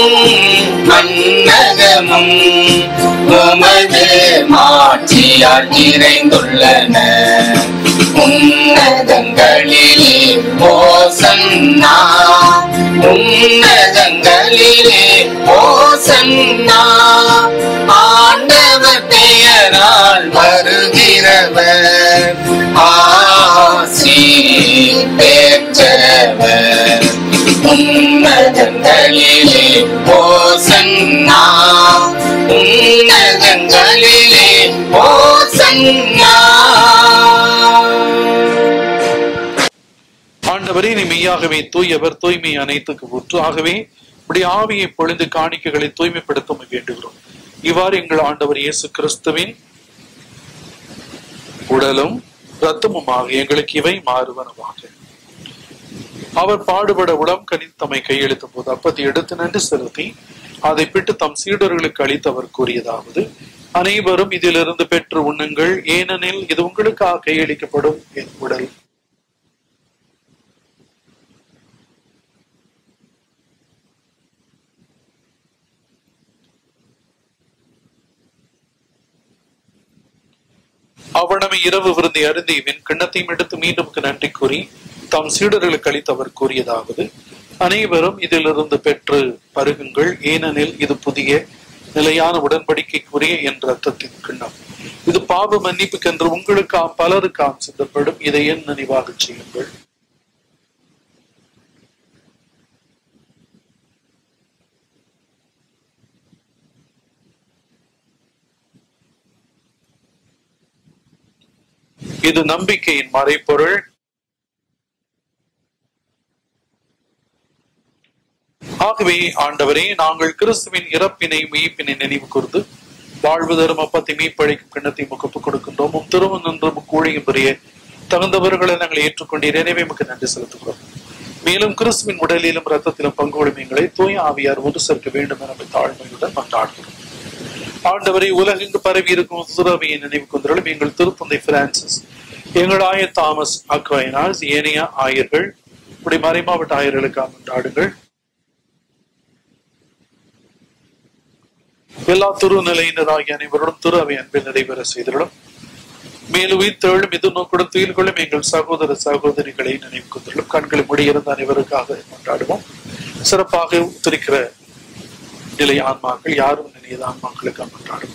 மன்னகமும் உமது மாட்சியால் நிறைந்துள்ளன. உன்னதங்களிலே ஓசன்னா. உன்னதங்களிலே ஓசன்னா. நாள் வருகிறவர். ஆசி பெற்றவர். உன்னதங்களிலே ஓசன்னா உன்னதங்களிலே ஓசன்னா ஆண்டவரே நீ மெய்யாகவே தூயவர் தூய்மை அனைத்துக்கு ஊற்று ஆகவே இப்படி ஆவியை பொழுது காணிக்கைகளை தூய்மைப்படுத்த வேண்டுகிறோம். இவ்வாறு எங்கள் ஆண்டவர் இயேசு கிறிஸ்துவின் உடலும் இரத்தமுமாக எங்களுக்கு இவை மாறுவனமாக அவர் பாடுபட உடம் கணித்தமை கையெழுத்தும் போது அப்பத்தை எடுத்து நின்று செலுத்தி அதை பிட்டு தம் சீடர்களுக்கு அளித்து அவர் கூறியதாவது அனைவரும் இதிலிருந்து பெற்று உண்ணுங்கள். ஏனெனில் இது உங்களுக்காக கையளிக்கப்படும் என் உடல். அவ்வளவு இரவு விருந்தை அருந்தி இவன் கிண்ணத்தையும் எடுத்து மீண்டும் நன்றி கூறி தம் சீடர்களுக்கு அளித்து அவர் கூறியதாவது அனைவரும் இதிலிருந்து பெற்று பருகுங்கள். ஏனெனில் இது புதிய நிலையான உடன்படிக்கைக்குரிய என் ரத்தத்தின் கிண்ணம். இது பாவ மன்னிப்புக்கென்று உங்களுக்காம் பலருக்காம் சிந்தப்படும் இதை என் நினைவாக செய்யுங்கள். இது நம்பிக்கையின் மறைப்பொருள் ஆகவே ஆண்டவரே நாங்கள் கிறிஸ்துவின் இறப்பினை மெய்ப்பினை நினைவு கூர்ந்து வாழ்வு தரும் அப்பத்தை மீப்பழிக்கும் கிண்ணத்தை முகப்பு கொடுக்கின்றோம். உம் திருமணம் நின்றும் கூழையும் பெரிய தகுந்தவர்களை நாங்கள் ஏற்றுக்கொண்டீர். எனவே மிக்க நன்றி செலுத்துகிறோம். மேலும் கிறிஸ்துவின் உடலிலும் ரத்தத்திலும் பங்கு எங்களை தூய ஆவியார் ஒன்று சேர்க்க வேண்டும் என தாழ்மையுடன் மன்றாடுகிறோம். ஆண்டவரை உலகெங்கு பரவி இருக்கும் துறவியை நினைவு கொண்டிருளும் எங்கள் திருத்தந்தை பிரான்சிஸ் எங்கள் ஆய தாமஸ் அக்வைனாஸ் ஏனைய ஆயர்கள் இப்படி மறைமாவட்ட ஆயர்களுக்காக கொண்டாடுங்கள். எல்லா துருநிலையினராகிய அனைவருடன் திரு அவை அன்பில் நடைபெற செய்திருளும் மேலும் உயிர்த்தெழும் இது நோக்குடன் துயில் கொள்ளும் எங்கள் சகோதர சகோதரிகளை நினைவு கொண்டிருளும் கண்களை முடியிருந்த அனைவருக்காக கொண்டாடுவோம். சிறப்பாக உத்தரிக்கிற நிலை ஆன்மாக்கள் யாரும் நினையத ஆன்மாக்களுக்கு அமர்ந்தாடும்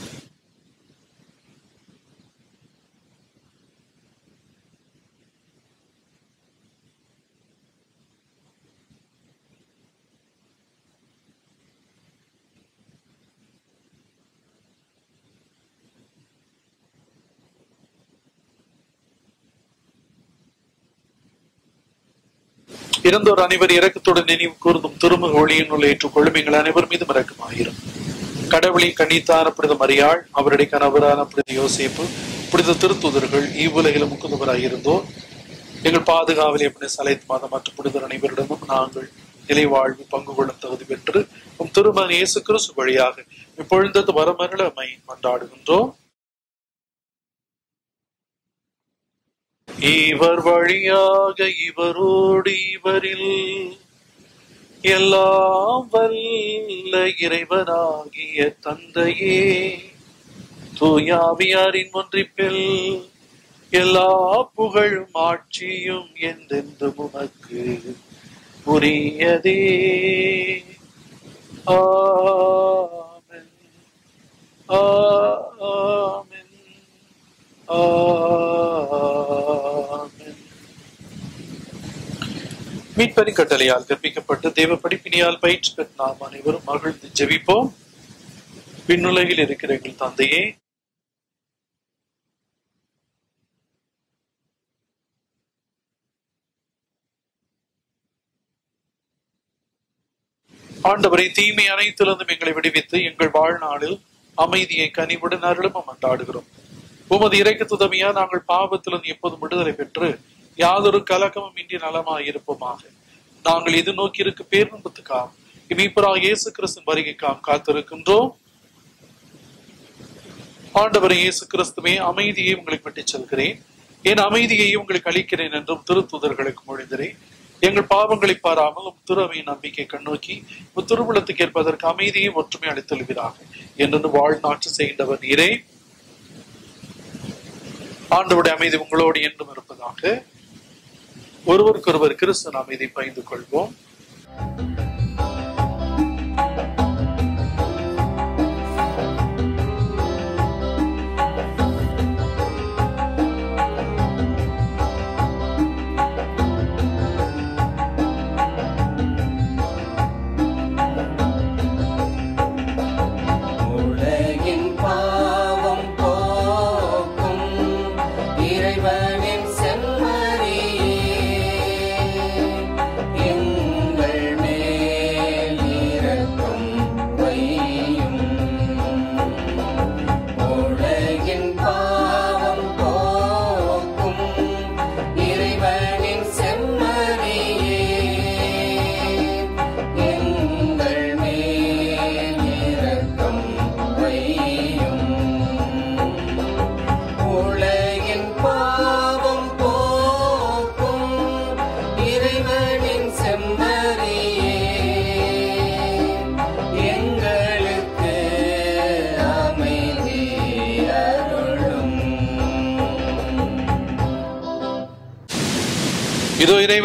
இறந்தோர் அனைவர் இறக்கத்துடன் நினைவு கூர்ந்தும் திருமுக ஒளியினுள் ஏற்றுக்கொள்ளும் எங்கள் அனைவர் மீதும் இறக்கமாயிரும் கடவுளின் கண்ணித்தான புனித மரியாள் அவருடைய கணவரான புனித யோசிப்பு புனித திருத்துதர்கள் இவ்வுலகில் முக்குந்தவராயிருந்தோர் எங்கள் பாதுகாவலை புனித சலைத் மாதம் மற்ற புனிதர் அனைவரிடமும் நாங்கள் நிலை வாழ்வு பங்கு கொள்ளும் தகுதி பெற்று உம் திருமன் இயேசு கிறிஸ்து வழியாக இப்பொழுந்தது வரமருளமை கொண்டாடுகின்றோம். இவர் வழியாக இவரோடு இவரில் எல்லாம் வல்ல இறைவனாகிய தந்தையே. தூயாவியாரின் ஒன்றிப்பில் எல்லா புகழும் ஆட்சியும் என்றென்றும் உமக்கு உரியதே. ஆமென். ஆ மீட்பறி கட்டளையால் கற்பிக்கப்பட்டு தேவ படிப்பினியால் பயிற்சி பெற்ற நாம் அனைவரும் மகிழ்ந்து ஜெபிப்போம். விண்ணுலகில் இருக்கிற எங்கள் தந்தையே ஆண்டவரை தீமை அனைத்திலிருந்தும் எங்களை விடுவித்து எங்கள் வாழ்நாளில் அமைதியை கனிவுடன் அருளும் மன்றாடுகிறோம் உமது இறைக்கு துதமையா நாங்கள் பாவத்திலிருந்து எப்போதும் விடுதலை பெற்று யாதொரு கலக்கமும் இன்றி நலமாய் இருப்போமாக. நாங்கள் இது நோக்கி இருக்க பேருந்துக்காம் இமீப்பரா இயேசு கிறிஸ்து வருகைக்காம் காத்திருக்கின்றோம். ஆண்டவர் இயேசு கிறிஸ்துவே அமைதியை உங்களுக்கு விட்டு செல்கிறேன். என் அமைதியை உங்களுக்கு அளிக்கிறேன் என்றும் திருத்துதர்களுக்கு மொழிந்தரேன் எங்கள் பாவங்களை பாராமல் உம் நம்பிக்கை கண்ணோக்கி உம் ஏற்பதற்கு அமைதியை ஒற்றுமை அளித்தல்கிறாக என்று வாழ்நாற்று செய்கின்றவர் நீரே. ஆண்டவுடைய அமைதி உங்களோடு என்றும் இருப்பதாக. ஒருவருக்கொருவர் கிருஷ்ணம் இதை பகிர்ந்து கொள்வோம்.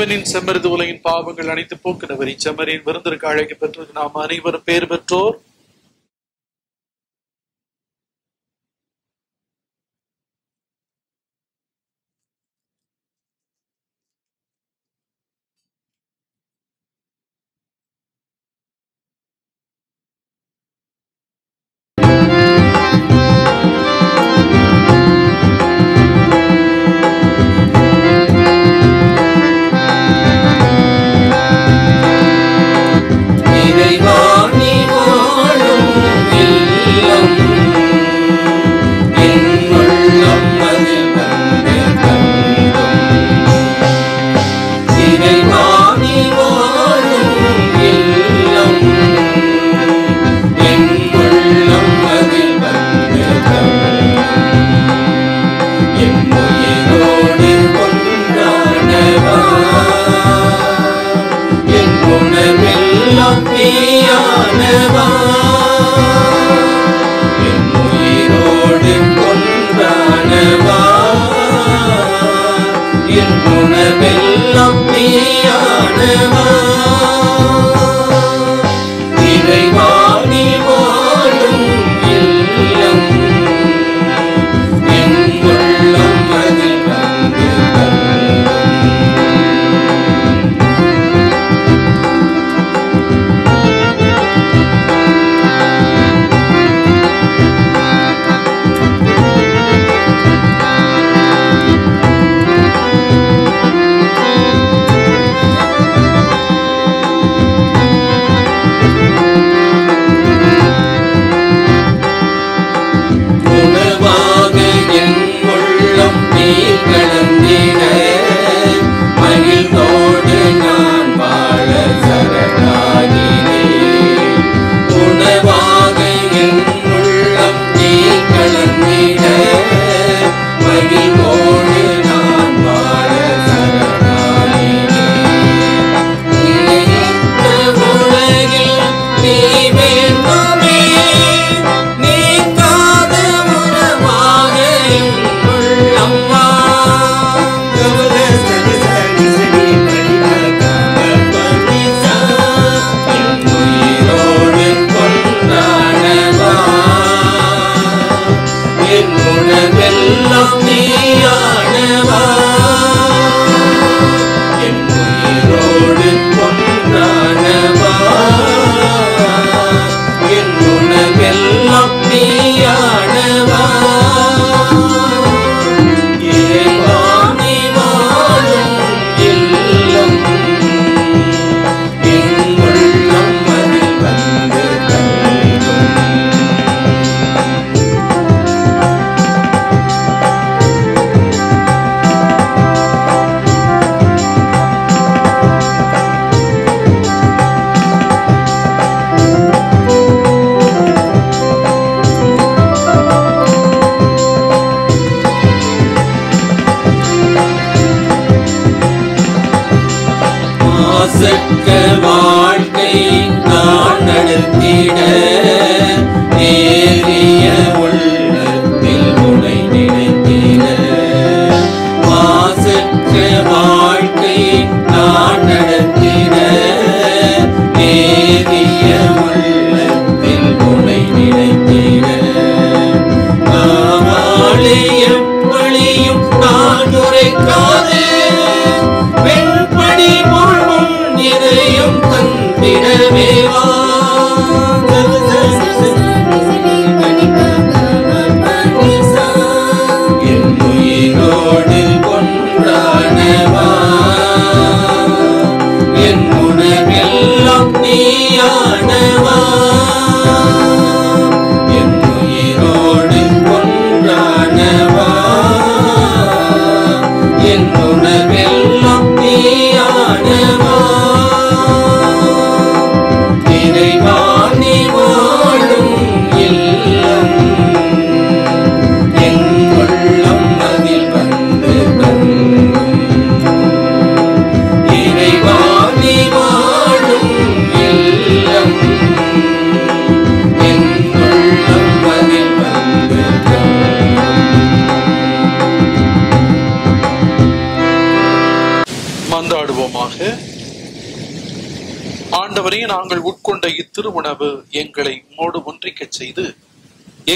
இதோ செம்மருது உலகின் பாவங்கள் அனைத்து போக்குனவர் இச்செம்மரின் விருந்திற்கு அழைக்க நாம் அனைவரும் பேர் பெற்றோர்.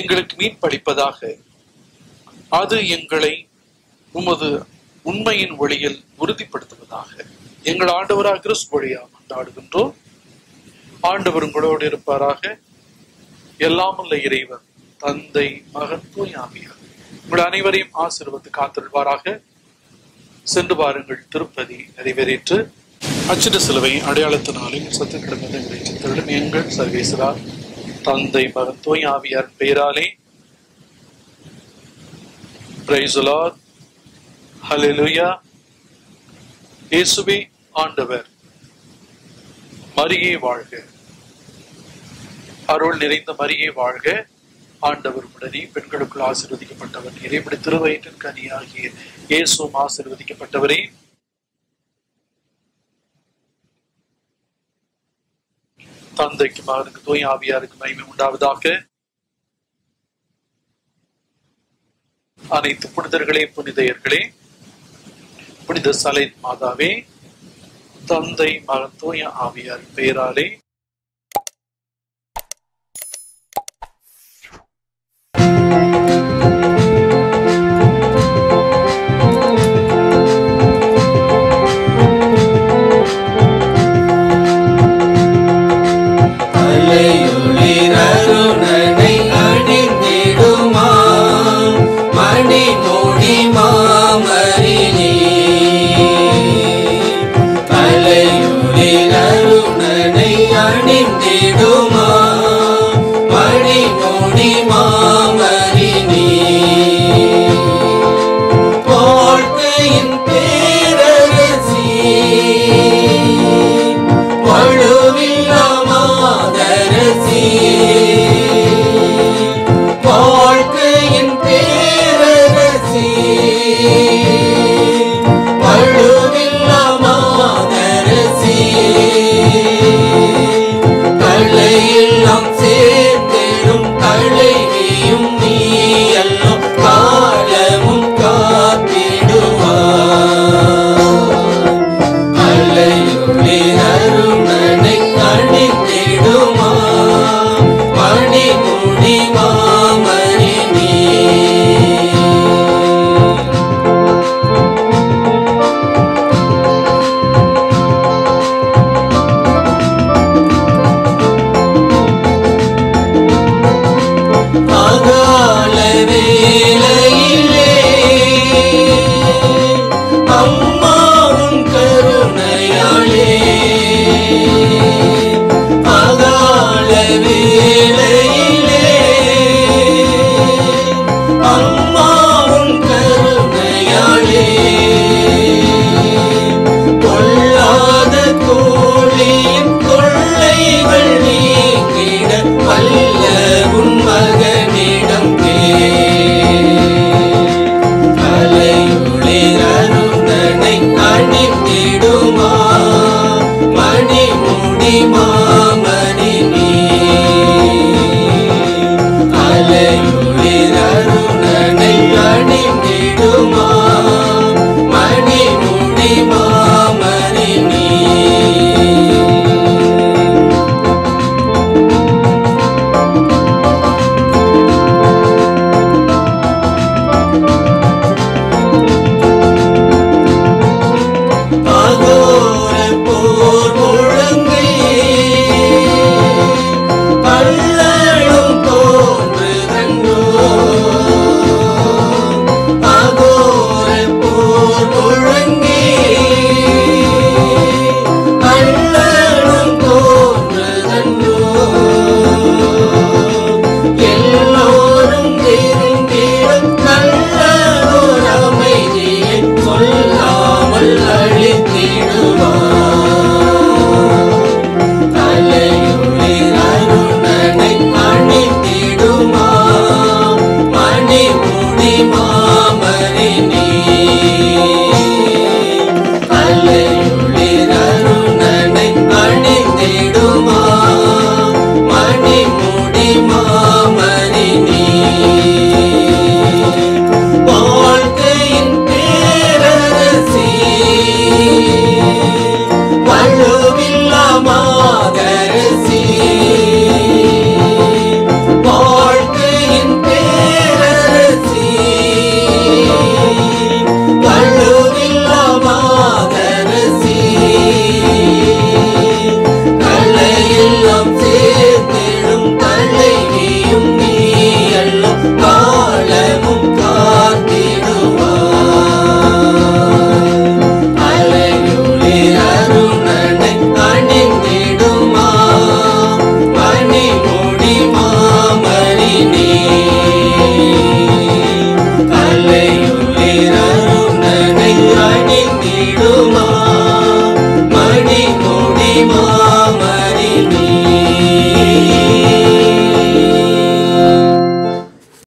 எங்களுக்கு மீட்பளிப்பதாக. அது எங்களை உமது உண்மையின் வழியில் உறுதிப்படுத்துவதாக. எங்கள் ஆண்டவராக கிறிஸ்து வழியாக கொண்டாடுகின்றோம். ஆண்டவர் உங்களோடு இருப்பாராக. எல்லாமல்ல இறைவன் தந்தை மகன் தூயாமியார் உங்கள் அனைவரையும் ஆசிர்வத்து காத்திருப்பாராக. சென்று பாருங்கள் திருப்பதி நிறைவேறிற்று அச்சிட சிலுவை அடையாளத்தினாலும் சத்துக்கிடந்த சித்தரிடம் எங்கள் சர்வேசரார் தந்தை மகன் தூய் ஆவியார் பெயராலே பிரைசுலார் ஹலெலுயா இயேசுவே ஆண்டவர் மரியே வாழ்க. அருள் நிறைந்த மரியே வாழ்க. ஆண்டவர் உடனே பெண்களுக்குள் ஆசிர்வதிக்கப்பட்டவர். இறைபடி திருவயிற்றின் கனியாகிய இயேசுவும் ஆசீர்வதிக்கப்பட்டவரே. தந்தைக்கு மகனுக்கு தூய் ஆவியாருக்கு மகிமை உண்டாவதாக. அனைத்து புனிதர்களே புனிதையர்களே புனித சலை மாதாவே தந்தை மகன் தூய ஆவியார் பெயராலே